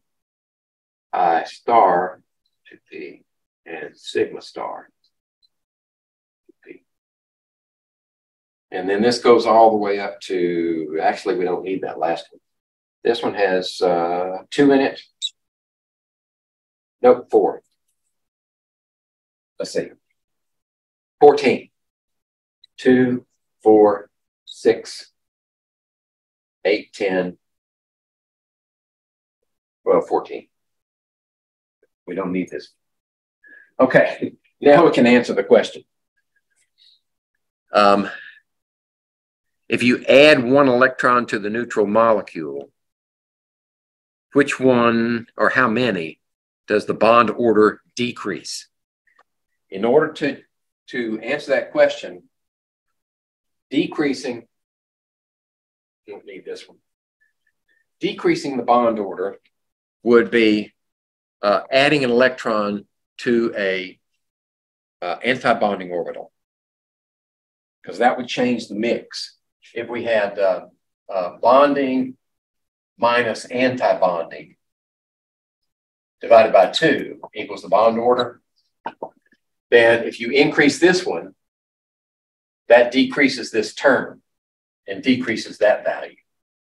pi star 2p, and sigma star 2p. And then this goes all the way up to, actually, we don't need that last one. This one has uh, two in it. Nope, four. Let's see. 14 two, four, six, eight, 10, 12, 14. We don't need this. Okay, (laughs) now we can answer the question. Um, if you add one electron to the neutral molecule, which one or how many does the bond order decrease? In order to, to answer that question, decreasing, don't need this one, decreasing the bond order would be uh, adding an electron to a uh, anti-bonding orbital because that would change the mix. If we had uh, uh bonding minus anti-bonding divided by two equals the bond order, then if you increase this one, that decreases this term and decreases that value.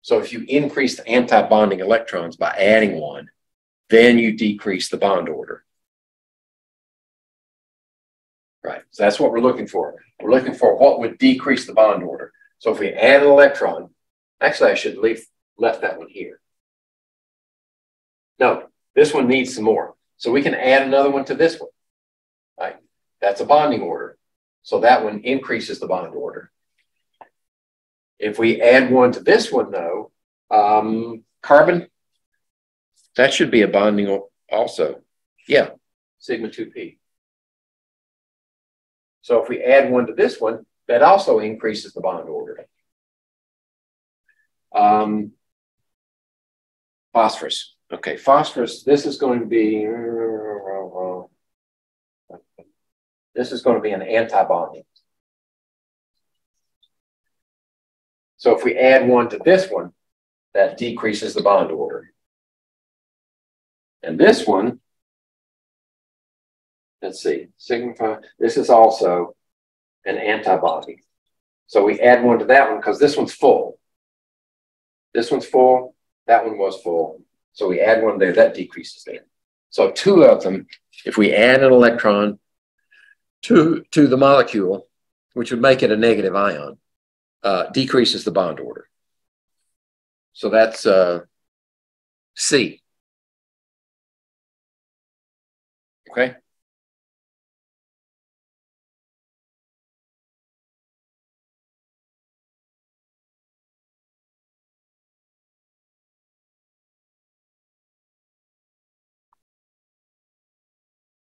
So if you increase the anti-bonding electrons by adding one, then you decrease the bond order. Right, so that's what we're looking for. We're looking for what would decrease the bond order. So if we add an electron, actually I should leave left that one here. No, this one needs some more. So we can add another one to this one. Right, that's a bonding order. So that one increases the bond order. If we add one to this one, though, um, carbon, that should be a bonding also. Yeah, sigma 2p. So if we add one to this one, that also increases the bond order. Um, phosphorus. Okay, phosphorus, this is going to be this is going to be an anti-bonding. So if we add one to this one, that decreases the bond order. And this one, let's see, sigma, this is also an anti-bonding. So we add one to that one because this one's full. This one's full, that one was full. So we add one there, that decreases there. So two of them, if we add an electron to, to the molecule, which would make it a negative ion, uh, decreases the bond order. So that's uh, C. Okay.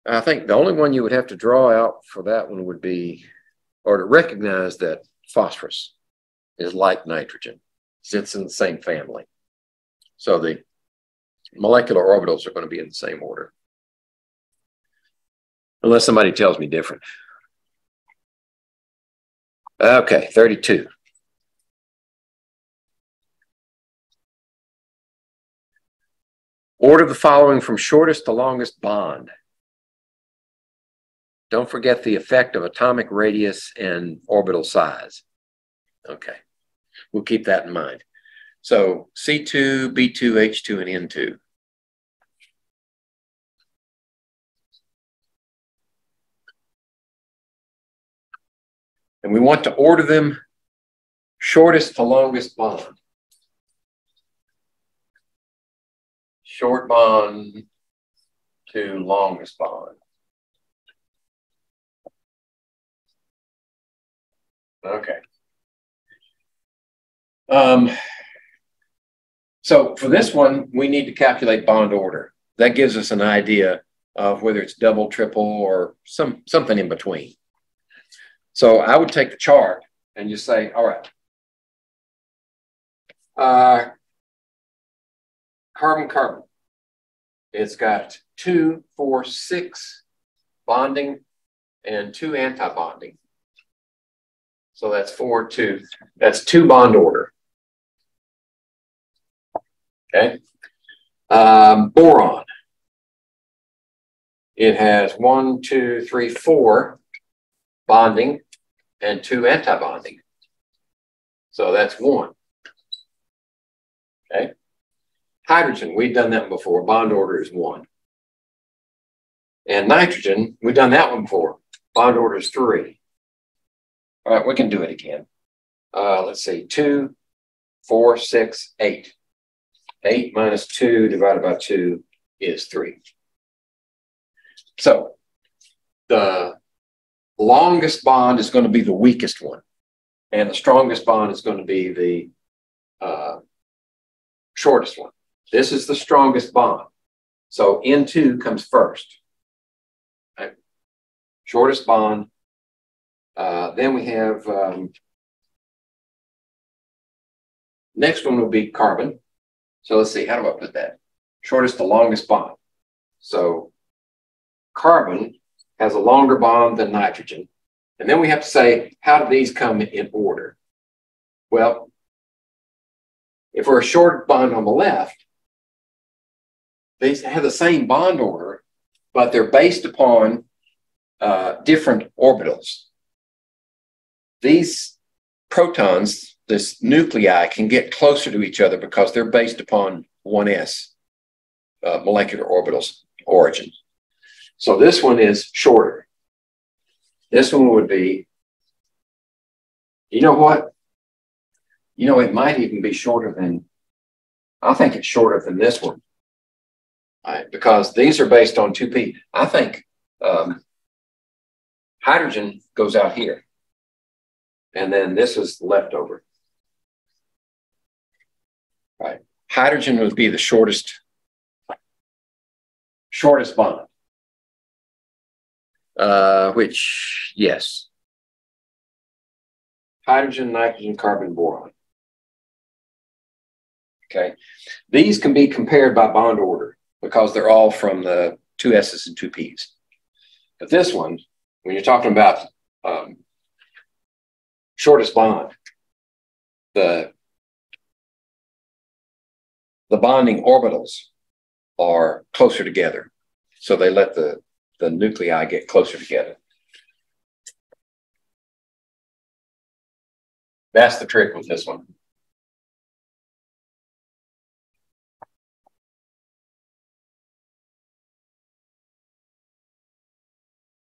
I think the only one you would have to draw out for that one would be, or to recognize that phosphorus is like nitrogen. It's in the same family. So the molecular orbitals are going to be in the same order. Unless somebody tells me different. Okay, 32. Order the following from shortest to longest bond. Don't forget the effect of atomic radius and orbital size. Okay, we'll keep that in mind. So C2, B2, H2, and N2. And we want to order them shortest to longest bond. Short bond to longest bond. Okay. Um, so for this one, we need to calculate bond order. That gives us an idea of whether it's double, triple, or some something in between. So I would take the chart and just say, all right, uh, carbon carbon. It's got two, four, six bonding and two anti-bonding. So that's four, two. That's two bond order. Okay. Um, boron. It has one, two, three, four bonding and two anti-bonding. So that's one. Okay. Hydrogen, we've done that before. Bond order is one. And nitrogen, we've done that one before. Bond order is three. All right, we can do it again. Uh, let's see, two, four, six, eight. Eight minus two divided by two is three. So the longest bond is going to be the weakest one, and the strongest bond is going to be the uh, shortest one. This is the strongest bond. So N2 comes first. Right? Shortest bond, uh, then we have um, next one will be carbon. So let's see, how do I put that? Shortest to longest bond. So carbon has a longer bond than nitrogen. And then we have to say, how do these come in order? Well, if we're a short bond on the left, they have the same bond order, but they're based upon uh, different orbitals these protons, this nuclei, can get closer to each other because they're based upon 1s, uh, molecular orbitals origin. So this one is shorter. This one would be, you know what? You know, it might even be shorter than, I think it's shorter than this one. Right, because these are based on 2p. I think um, hydrogen goes out here. And then this is leftover. Right. Hydrogen would be the shortest, shortest bond. Uh, which, yes. Hydrogen, nitrogen, carbon, boron. Okay. These can be compared by bond order because they're all from the two S's and two P's. But this one, when you're talking about um, shortest bond. The, the bonding orbitals are closer together. So they let the, the nuclei get closer together. That's the trick with this one.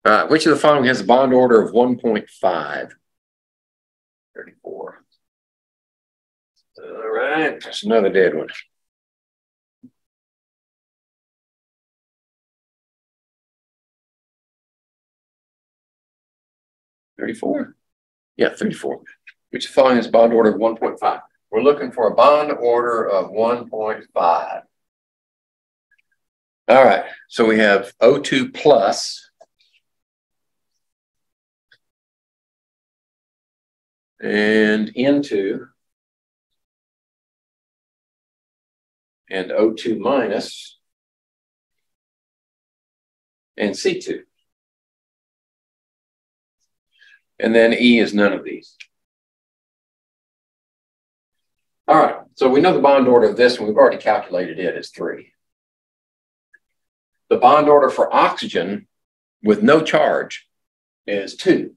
All right, which of the following has a bond order of 1.5? 34. All right, that's another dead one. Thirty-four? Yeah, thirty-four. Which following a bond order of one point five? We're looking for a bond order of one point five. All right, so we have O two plus. And N2. And O two minus. And C two. And then E is none of these. All right, so we know the bond order of this and we've already calculated it as three. The bond order for oxygen with no charge is two.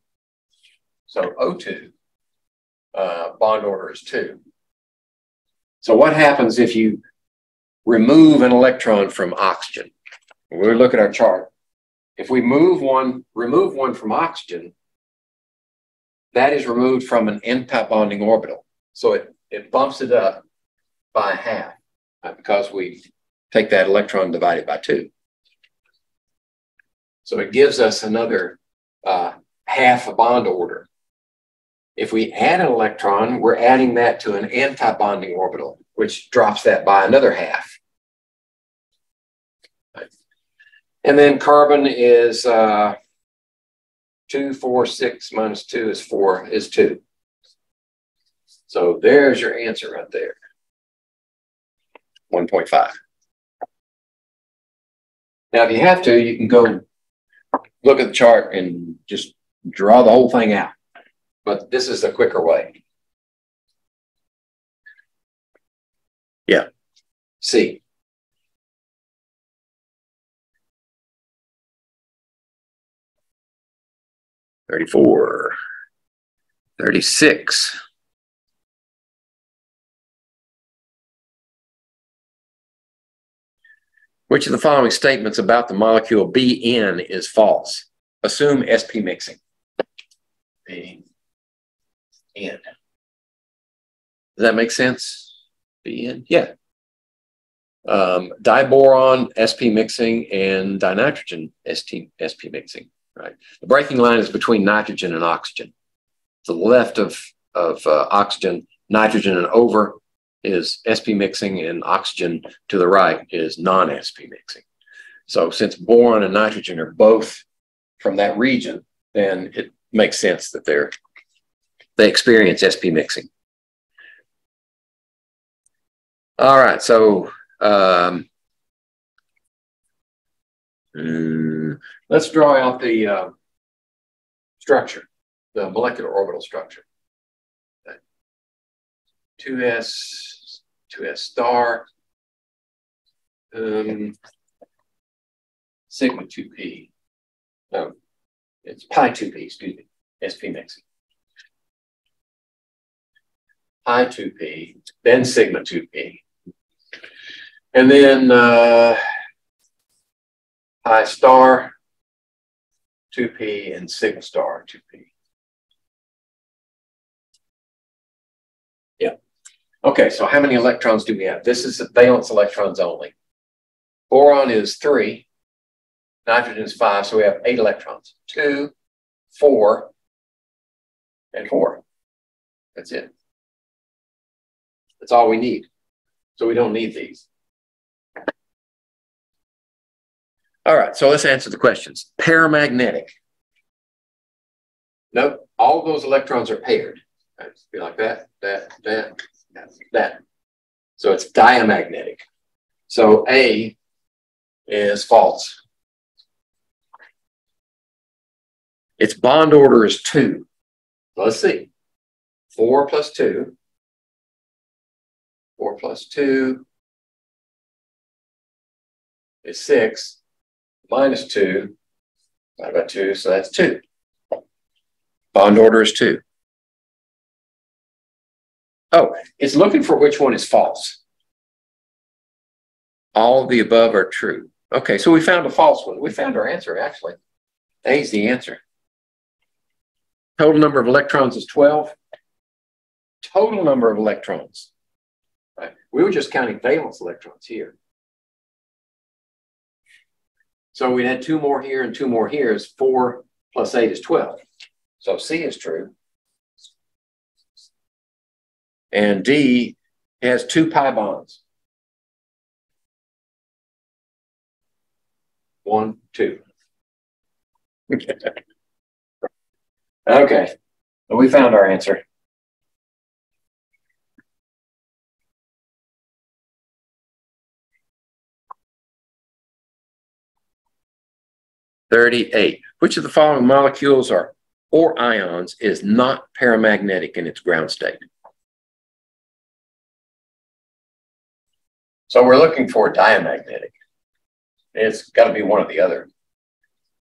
So O2, uh, bond order is two. So what happens if you remove an electron from oxygen? We look at our chart. If we move one, remove one from oxygen, that is removed from an anti-bonding orbital. So it, it bumps it up by half uh, because we take that electron divided by two. So it gives us another uh, half a bond order. If we add an electron, we're adding that to an anti-bonding orbital, which drops that by another half. And then carbon is uh, two, four, six minus two is four, is two. So there's your answer right there. 1.5. Now, if you have to, you can go look at the chart and just draw the whole thing out. But this is the quicker way. Yeah. C. Thirty-four. Thirty-six. Which of the following statements about the molecule BN is false? Assume sp mixing. B. N. Does that make sense? BN? Yeah. Um, diboron, sp mixing, and dinitrogen, ST, sp mixing, right? The breaking line is between nitrogen and oxygen. The left of, of uh, oxygen, nitrogen and over, is sp mixing and oxygen to the right is non-sp mixing. So since boron and nitrogen are both from that region, then it makes sense that they're they experience sp mixing. All right, so um, mm, let's draw out the uh, structure, the molecular orbital structure. 2s, 2s star, um, sigma 2p. No, it's pi 2p, excuse me, sp mixing. Pi 2p, then sigma 2p. And then uh, pi star 2p and sigma star 2p. Yeah. Okay, so how many electrons do we have? This is valence electrons only. Boron is three, nitrogen is five, so we have eight electrons. Two, four, and four. That's it. That's all we need. So we don't need these. All right, so let's answer the questions. Paramagnetic. Nope, all those electrons are paired. Be like that, that, that, that. So it's diamagnetic. So A is false. Its bond order is two. Let's see. Four plus two. Plus two is six. Minus two. Divided by two, so that's two. Bond order is two. Oh, it's looking for which one is false. All of the above are true. Okay, so we found a false one. We found our answer, actually. A is the answer. Total number of electrons is 12. Total number of electrons. We were just counting valence electrons here. So we had two more here and two more here is four plus eight is 12. So C is true. And D has two pi bonds. One, two. (laughs) okay. We found our answer. Thirty-eight. Which of the following molecules are or ions is not paramagnetic in its ground state? So we're looking for diamagnetic. It's got to be one or the other.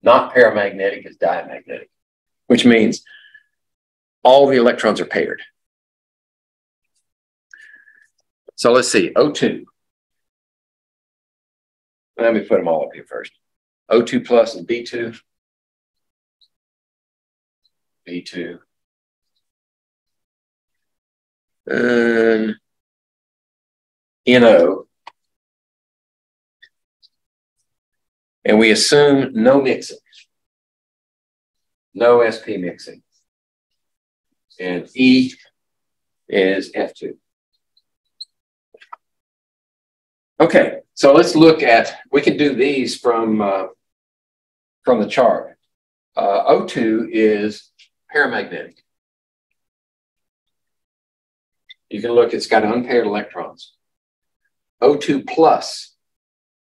Not paramagnetic is diamagnetic. Which means all the electrons are paired. So let's see, O2. Let me put them all up here first. O2 plus and B2. B2. And NO. And we assume no mixing, no SP mixing. And E is F2. Okay, so let's look at, we can do these from, uh, from the chart. Uh, O2 is paramagnetic. You can look, it's got unpaired electrons. O2 plus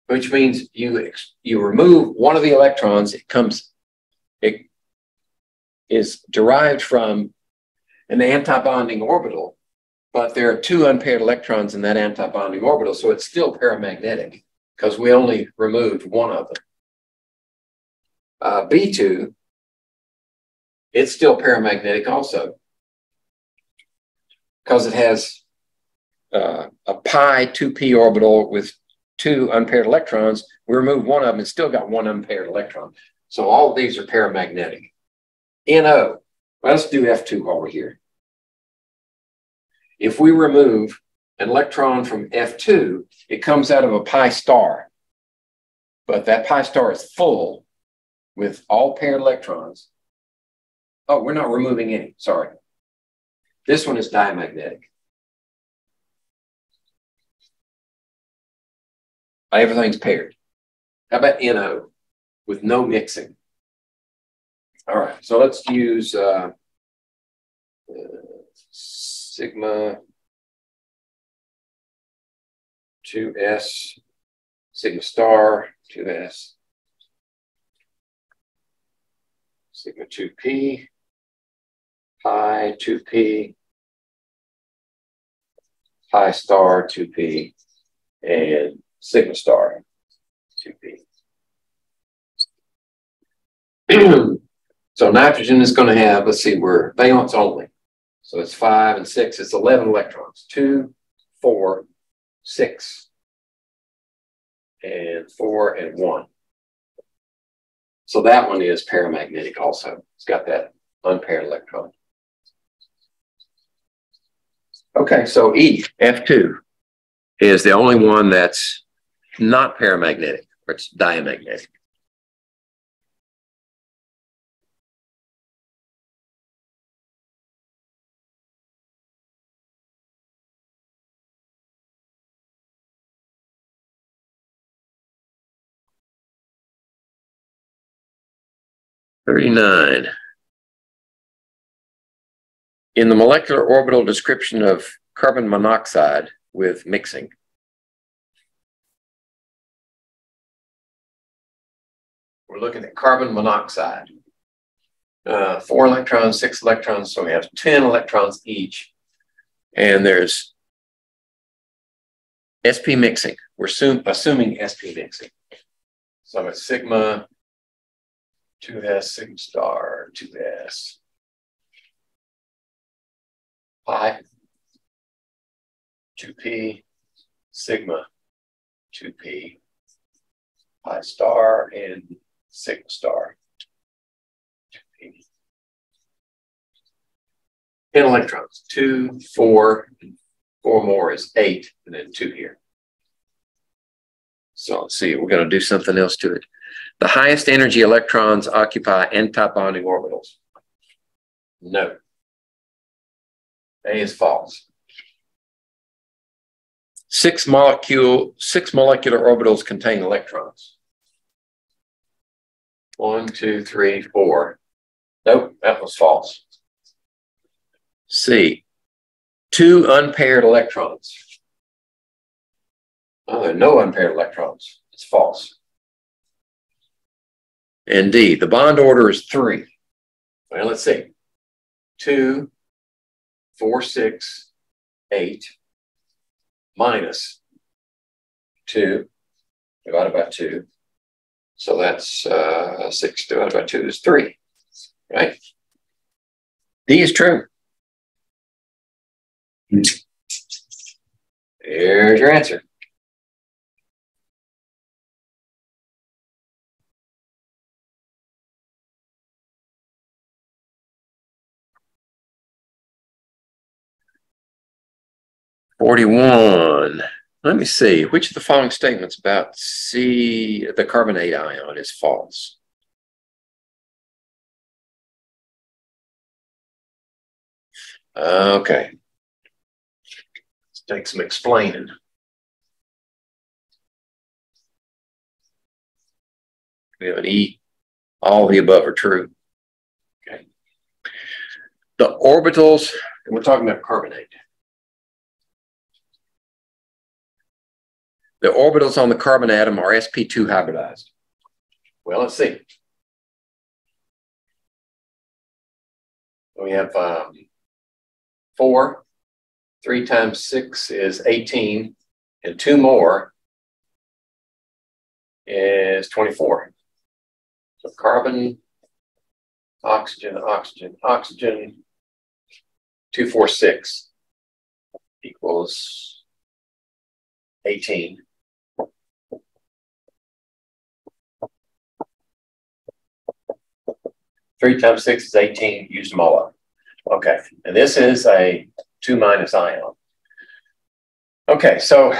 which means you you remove one of the electrons, it comes, it is derived from an antibonding orbital, but there are two unpaired electrons in that antibonding orbital, so it's still paramagnetic because we only removed one of them. Uh, B2, it's still paramagnetic also because it has uh, a pi 2p orbital with two unpaired electrons, we remove one of them and still got one unpaired electron. So all these are paramagnetic. NO, let's do F2 while we're here. If we remove an electron from F2, it comes out of a pi star. But that pi star is full with all paired electrons. Oh, we're not removing any, sorry. This one is diamagnetic. Everything's paired. How about NO with no mixing? All right, so let's use uh, uh, sigma 2s, sigma star 2s, sigma 2p, pi 2p, pi star 2p, and sigma star 2p. (clears throat) so nitrogen is going to have, let's see, we're valence only. So it's five and six, it's 11 electrons. Two, four, six, and four and one. So that one is paramagnetic also. It's got that unpaired electron. Okay, so E, F2, is the only one that's not paramagnetic, or it's diamagnetic. Thirty-nine. In the molecular orbital description of carbon monoxide with mixing, we're looking at carbon monoxide. Uh, four electrons, six electrons, so we have 10 electrons each. And there's SP mixing. We're assume, assuming SP mixing. So I it's sigma 2s, sigma star 2s. Pi 2p sigma 2p pi star and sigma star 2p. 10 electrons, two, four, four more is eight, and then two here. So let's see, we're going to do something else to it. The highest energy electrons occupy anti-bonding orbitals. No. A is false. Six molecule, six molecular orbitals contain electrons. One, two, three, four. Nope, that was false. C. Two unpaired electrons. Oh, there are no unpaired electrons. It's false. And D. The bond order is three. Well, let's see. Two, four, six, eight, minus two divided by two. So that's uh, six divided by two is three, right? D is true. Here's your answer. Forty-one. Let me see. Which of the following statements about C, the carbonate ion, is false? Okay. Let's take some explaining. We have an E. All the above are true. Okay. The orbitals, and we're talking about carbonate. The orbitals on the carbon atom are sp2 hybridized. Well, let's see. We have um, four, three times six is 18, and two more is 24. So carbon, oxygen, oxygen, oxygen, 246 equals 18. Three times six is 18, Use them all up. Okay, and this is a two minus ion. Okay, so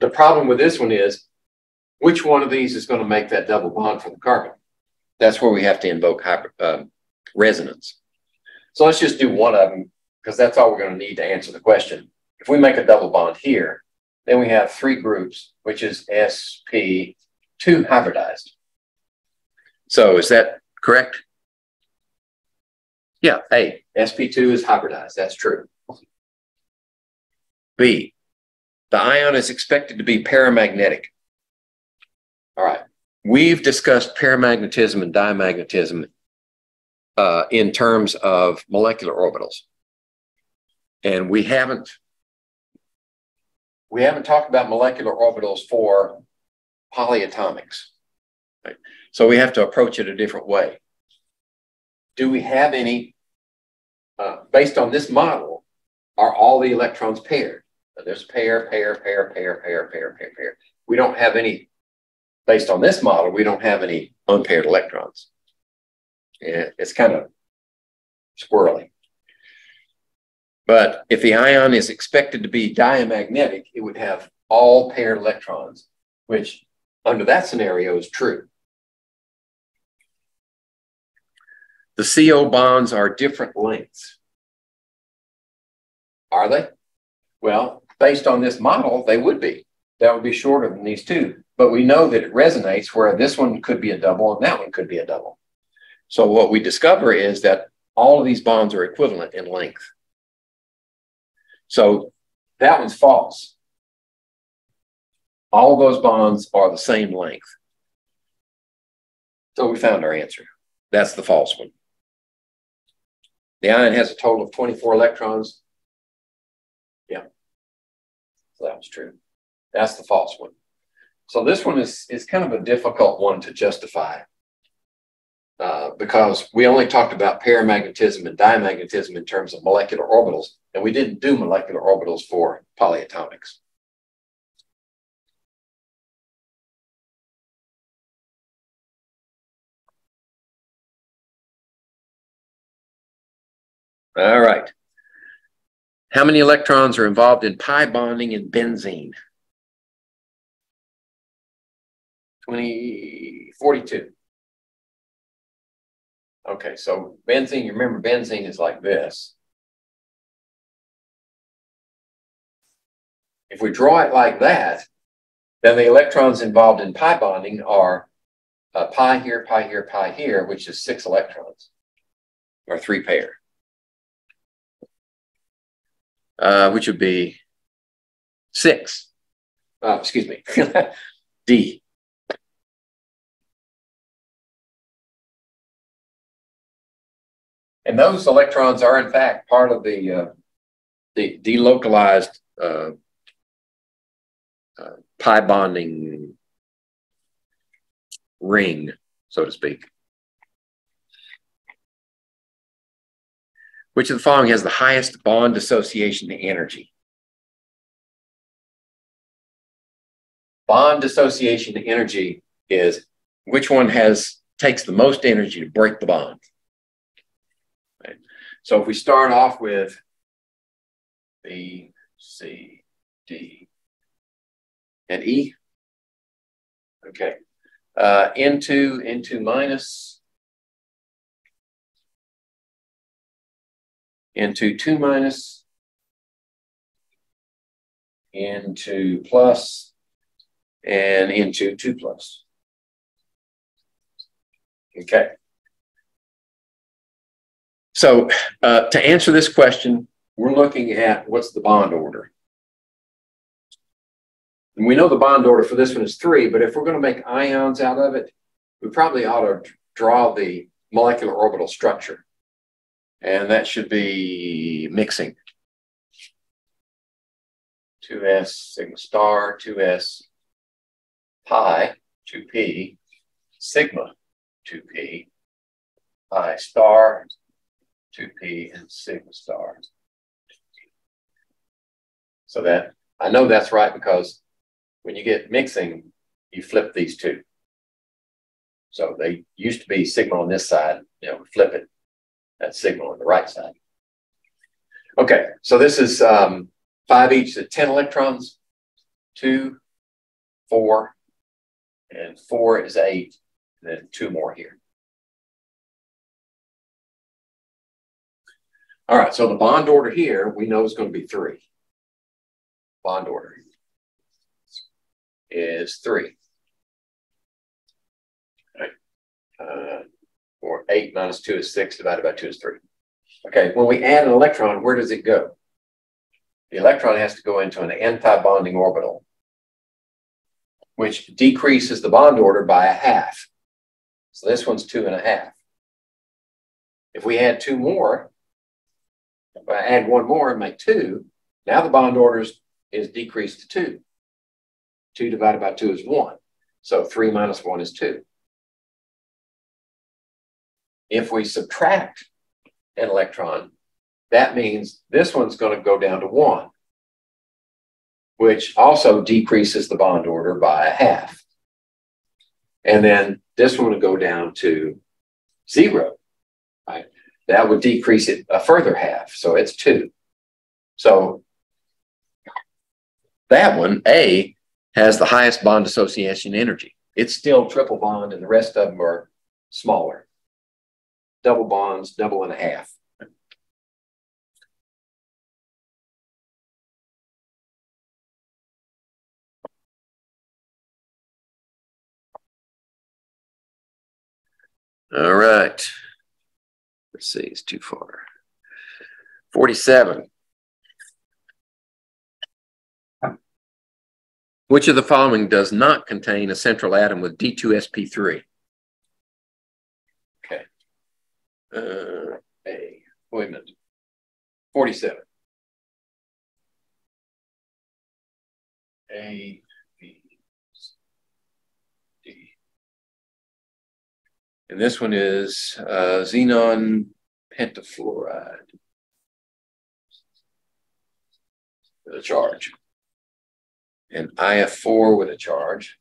the problem with this one is, which one of these is going to make that double bond for the carbon? That's where we have to invoke hyper, uh, resonance. So let's just do one of them, because that's all we're going to need to answer the question. If we make a double bond here, then we have three groups, which is sp2 hybridized. So is that correct? Yeah, A, sp2 is hybridized. That's true. B, the ion is expected to be paramagnetic. All right. We've discussed paramagnetism and diamagnetism uh, in terms of molecular orbitals. And we haven't we haven't talked about molecular orbitals for polyatomics. Right? So we have to approach it a different way. Do we have any uh, based on this model, are all the electrons paired? There's pair, pair, pair, pair, pair, pair, pair, pair. We don't have any, based on this model, we don't have any unpaired electrons. It's kind of squirrely. But if the ion is expected to be diamagnetic, it would have all paired electrons, which under that scenario is true. The CO bonds are different lengths. Are they? Well, based on this model, they would be. That would be shorter than these two. But we know that it resonates where this one could be a double and that one could be a double. So what we discover is that all of these bonds are equivalent in length. So that one's false. All those bonds are the same length. So we found our answer. That's the false one. The ion has a total of 24 electrons. Yeah. So that was true. That's the false one. So this one is, is kind of a difficult one to justify uh, because we only talked about paramagnetism and diamagnetism in terms of molecular orbitals. And we didn't do molecular orbitals for polyatomics. All right. How many electrons are involved in pi bonding in benzene? 20, 42. Okay, so benzene, you remember benzene is like this. If we draw it like that, then the electrons involved in pi bonding are uh, pi here, pi here, pi here, which is six electrons, or three pair uh, which would be six. Uh, excuse me, (laughs) D. And those electrons are in fact part of the uh, the delocalized uh, uh, pi bonding ring, so to speak. Which of the following has the highest bond dissociation to energy? Bond dissociation to energy is which one has takes the most energy to break the bond. Right. So if we start off with B, C, D, and E, okay, uh, N2, N2 minus, N2 2 minus, N2 plus, and N2 2 plus. Okay. So uh, to answer this question, we're looking at what's the bond order. And we know the bond order for this one is three, but if we're going to make ions out of it, we probably ought to draw the molecular orbital structure. And that should be mixing. 2s sigma star, 2s pi, 2p, sigma, 2p, pi star, 2p, and sigma star. So that, I know that's right because when you get mixing, you flip these two. So they used to be sigma on this side, you know, flip it that sigma on the right side. Okay, so this is um, five each at 10 electrons, two, four, and four is eight, and then two more here. All right, so the bond order here, we know is going to be three. Bond order is three. All right. Uh, or 8 minus 2 is 6 divided by 2 is 3. Okay, when we add an electron, where does it go? The electron has to go into an anti-bonding orbital, which decreases the bond order by a half. So this one's two and a half. If we add two more, if I add one more and make two, now the bond order is, is decreased to two. Two divided by two is one. So three minus one is two. If we subtract an electron, that means this one's going to go down to one, which also decreases the bond order by a half. And then this one would go down to zero, right? That would decrease it a further half. So it's two. So that one, A, has the highest bond dissociation energy. It's still triple bond, and the rest of them are smaller double bonds, double and a half. All right. Let's see, it's too far. 47. Which of the following does not contain a central atom with D2sp3? Uh, A. Wait a minute. 47. A, B, D. And this one is uh, xenon pentafluoride. with a charge. And IF4 with a charge.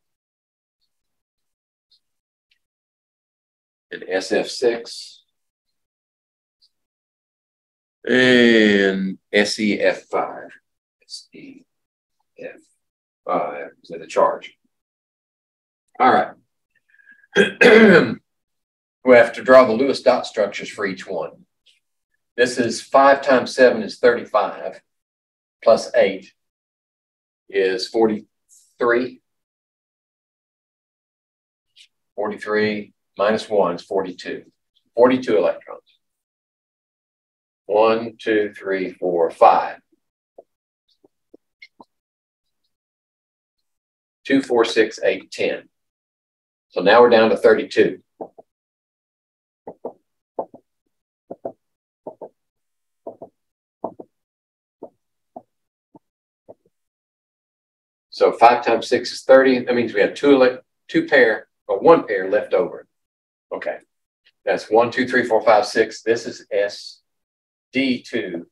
And SF6. And SEF5. SEF5 with a charge. All right. (clears throat) we have to draw the Lewis dot structures for each one. This is 5 times 7 is 35, plus 8 is 43. 43 minus 1 is 42. 42 electrons. One, two, three, four, five. Two, four, six, eight, ten. So now we're down to 32. So five times six is 30. That means we have two, two pair or one pair left over. Okay. That's one, two, three, four, five, six. This is SD2,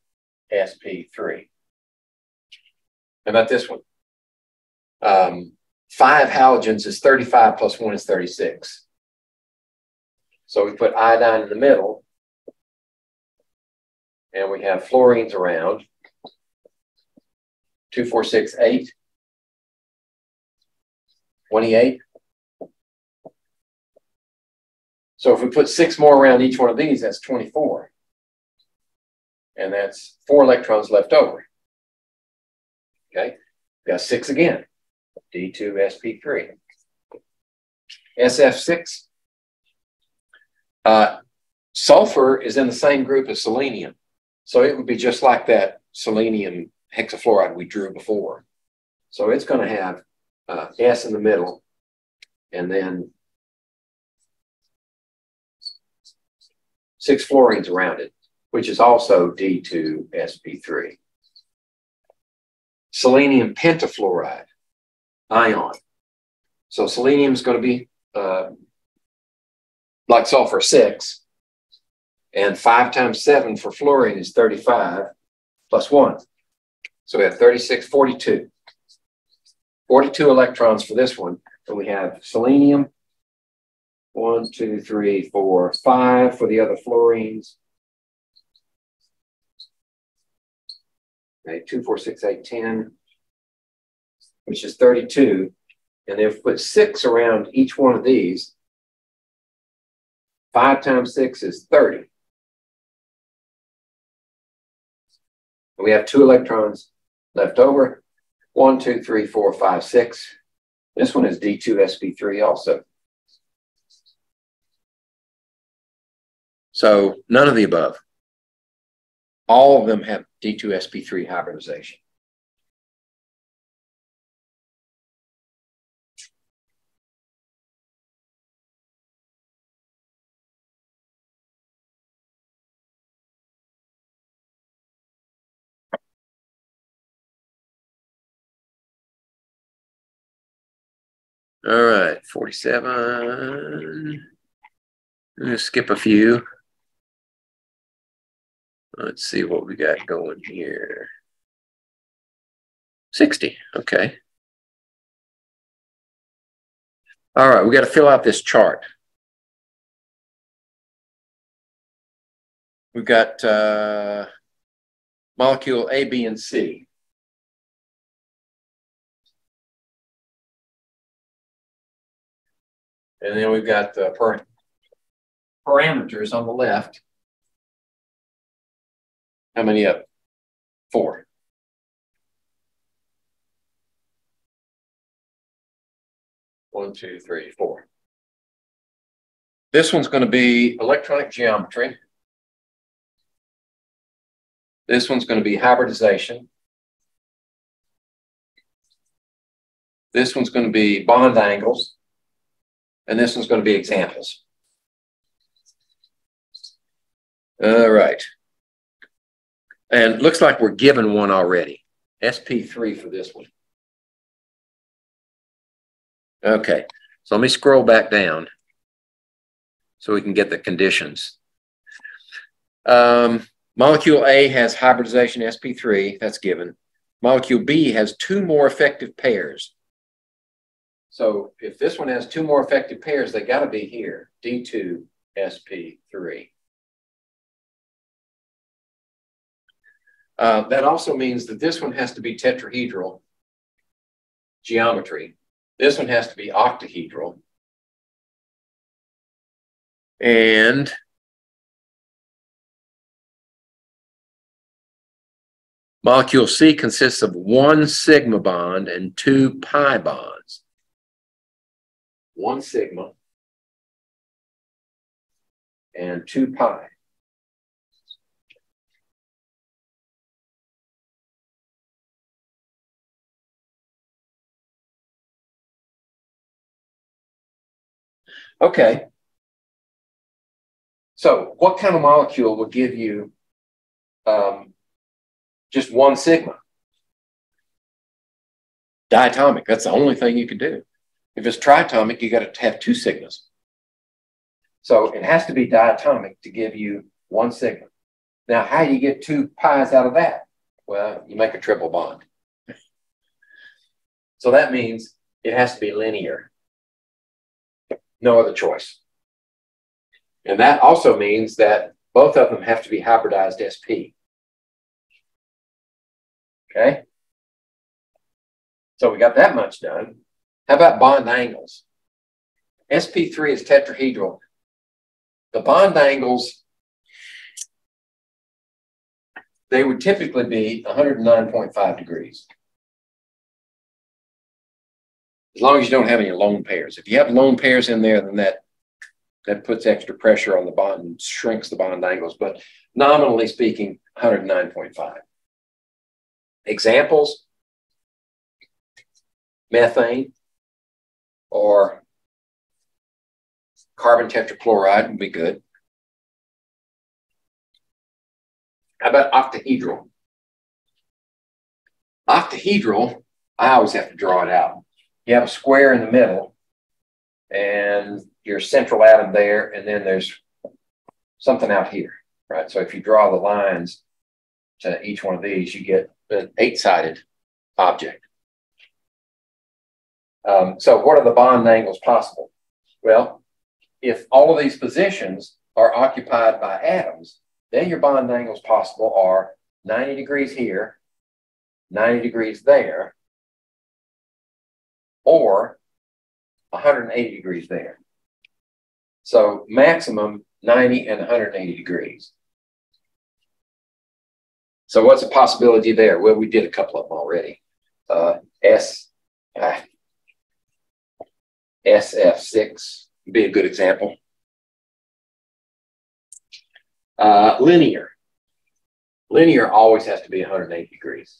SP3. How about this one? Um, five halogens is 35 plus one is 36. So we put iodine in the middle and we have fluorines around. Two, four, six, eight. 28. So if we put six more around each one of these, that's 24. And that's four electrons left over. Okay, got six again. D2sp3. SF6. Uh, sulfur is in the same group as selenium. So it would be just like that selenium hexafluoride we drew before. So it's going to have uh, S in the middle, and then six fluorines around it, which is also D2sp3. Selenium pentafluoride ion. So selenium is going to be uh, like sulfur 6, and 5 times 7 for fluorine is 35 plus 1. So we have 36, 42. 42 electrons for this one. And we have selenium, one, two, three, four, five for the other fluorines. Okay, two, four, six, eight, ten, which is 32. And we put six around each one of these, five times six is 30. And we have two electrons left over. One, two, three, four, five, six. This one is D2sp3 also. So none of the above. All of them have D2sp3 hybridization. All right, 47. Let's skip a few. Let's see what we got going here. 60, okay. All right, we got to fill out this chart. We've got uh, molecule A, B, and C. And then we've got the parameters on the left. How many up? Four. One, two, three, four. This one's going to be electronic geometry. This one's going to be hybridization. This one's going to be bond angles. And this one's going to be examples. All right. And looks like we're given one already. SP3 for this one. Okay, so let me scroll back down so we can get the conditions. Um, molecule A has hybridization SP3, that's given. molecule B has two more effective pairs. So if this one has two more effective pairs, they got to be here, D2SP3. Uh, that also means that this one has to be tetrahedral geometry. This one has to be octahedral. And molecule C consists of one sigma bond and two pi bonds. One sigma and two pi. Okay. So what kind of molecule will give you um, just one sigma? Diatomic. That's the only thing you can do. If it's triatomic, you got to have two sigmas. So it has to be diatomic to give you one sigma. Now, how do you get two pi's out of that? Well, you make a triple bond. So that means it has to be linear. No other choice. And that also means that both of them have to be hybridized SP. Okay. So we got that much done. How about bond angles? SP3 is tetrahedral. The bond angles, they would typically be 109.5 degrees. As long as you don't have any lone pairs. If you have lone pairs in there, then that that puts extra pressure on the bond and shrinks the bond angles. But nominally speaking, 109.5. Examples, methane or carbon tetrachloride would be good. How about octahedral? Octahedral, I always have to draw it out you have a square in the middle and your central atom there, and then there's something out here, right? So if you draw the lines to each one of these, you get an eight-sided object. Um, so what are the bond angles possible? Well, if all of these positions are occupied by atoms, then your bond angles possible are 90 degrees here, 90 degrees there, or 180 degrees there. So maximum 90 and 180 degrees. So what's the possibility there? Well, we did a couple of them already. Uh, S, uh, SF6 would be a good example. Uh, linear. Linear always has to be 180 degrees.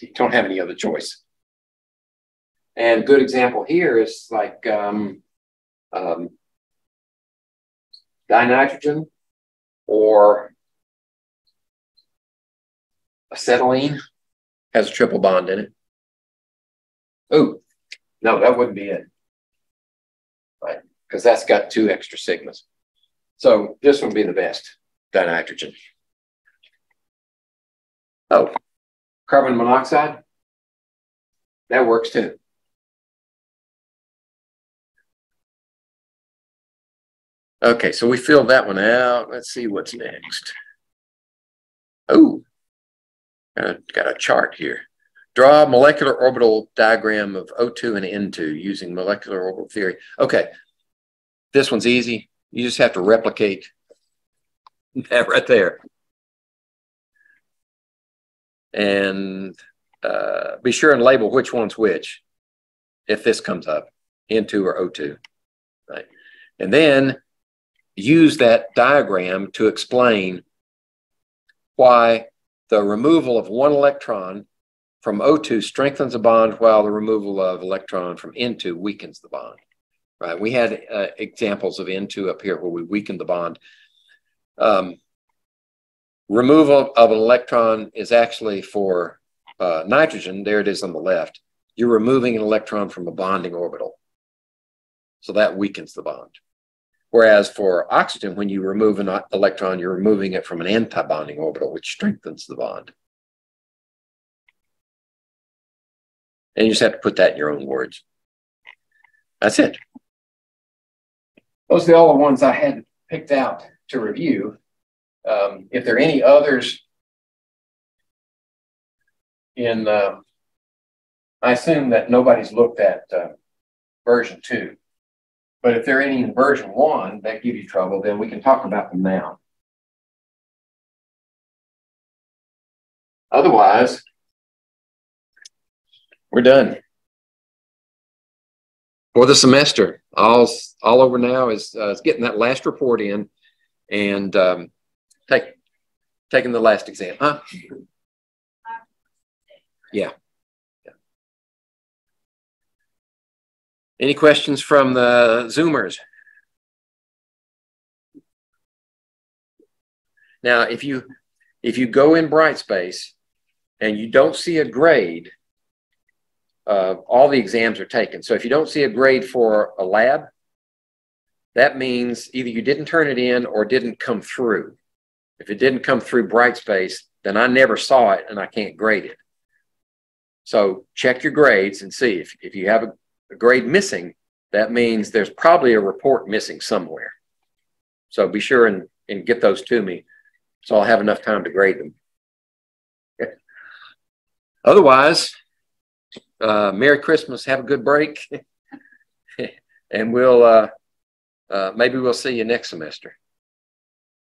You don't have any other choice. And good example here is like um, um, dinitrogen or acetylene has a triple bond in it. Oh, no, that wouldn't be it. Right, because that's got two extra sigmas. So this would be the best, dinitrogen. Oh, carbon monoxide, that works too. Okay, so we filled that one out. Let's see what's next. Oh, got a, got a chart here. Draw a molecular orbital diagram of O2 and N2 using molecular orbital theory. Okay, this one's easy. You just have to replicate (laughs) that right there. And uh, be sure and label which one's which if this comes up, N2 or O2. Right. And then use that diagram to explain why the removal of one electron from O2 strengthens a bond while the removal of electron from N2 weakens the bond. Right? We had uh, examples of N2 up here where we weakened the bond. Um, removal of an electron is actually for uh, nitrogen. There it is on the left. You're removing an electron from a bonding orbital. So that weakens the bond. Whereas for oxygen, when you remove an electron, you're removing it from an antibonding orbital, which strengthens the bond. And you just have to put that in your own words. That's it. Those are all the ones I had picked out to review. Um, if there are any others in, uh, I assume that nobody's looked at uh, version two. But if there are any in version one that give you trouble, then we can talk about them now. Otherwise, we're done for the semester. All all over now is, uh, is getting that last report in and um, take taking the last exam, huh? Yeah. yeah. Any questions from the Zoomers? Now, if you if you go in Brightspace and you don't see a grade, uh, all the exams are taken. So if you don't see a grade for a lab, that means either you didn't turn it in or didn't come through. If it didn't come through Brightspace, then I never saw it and I can't grade it. So check your grades and see if, if you have a, a grade missing, that means there's probably a report missing somewhere. So be sure and, and get those to me so I'll have enough time to grade them. Otherwise, uh, Merry Christmas. Have a good break. (laughs) and we'll, uh, uh, maybe we'll see you next semester.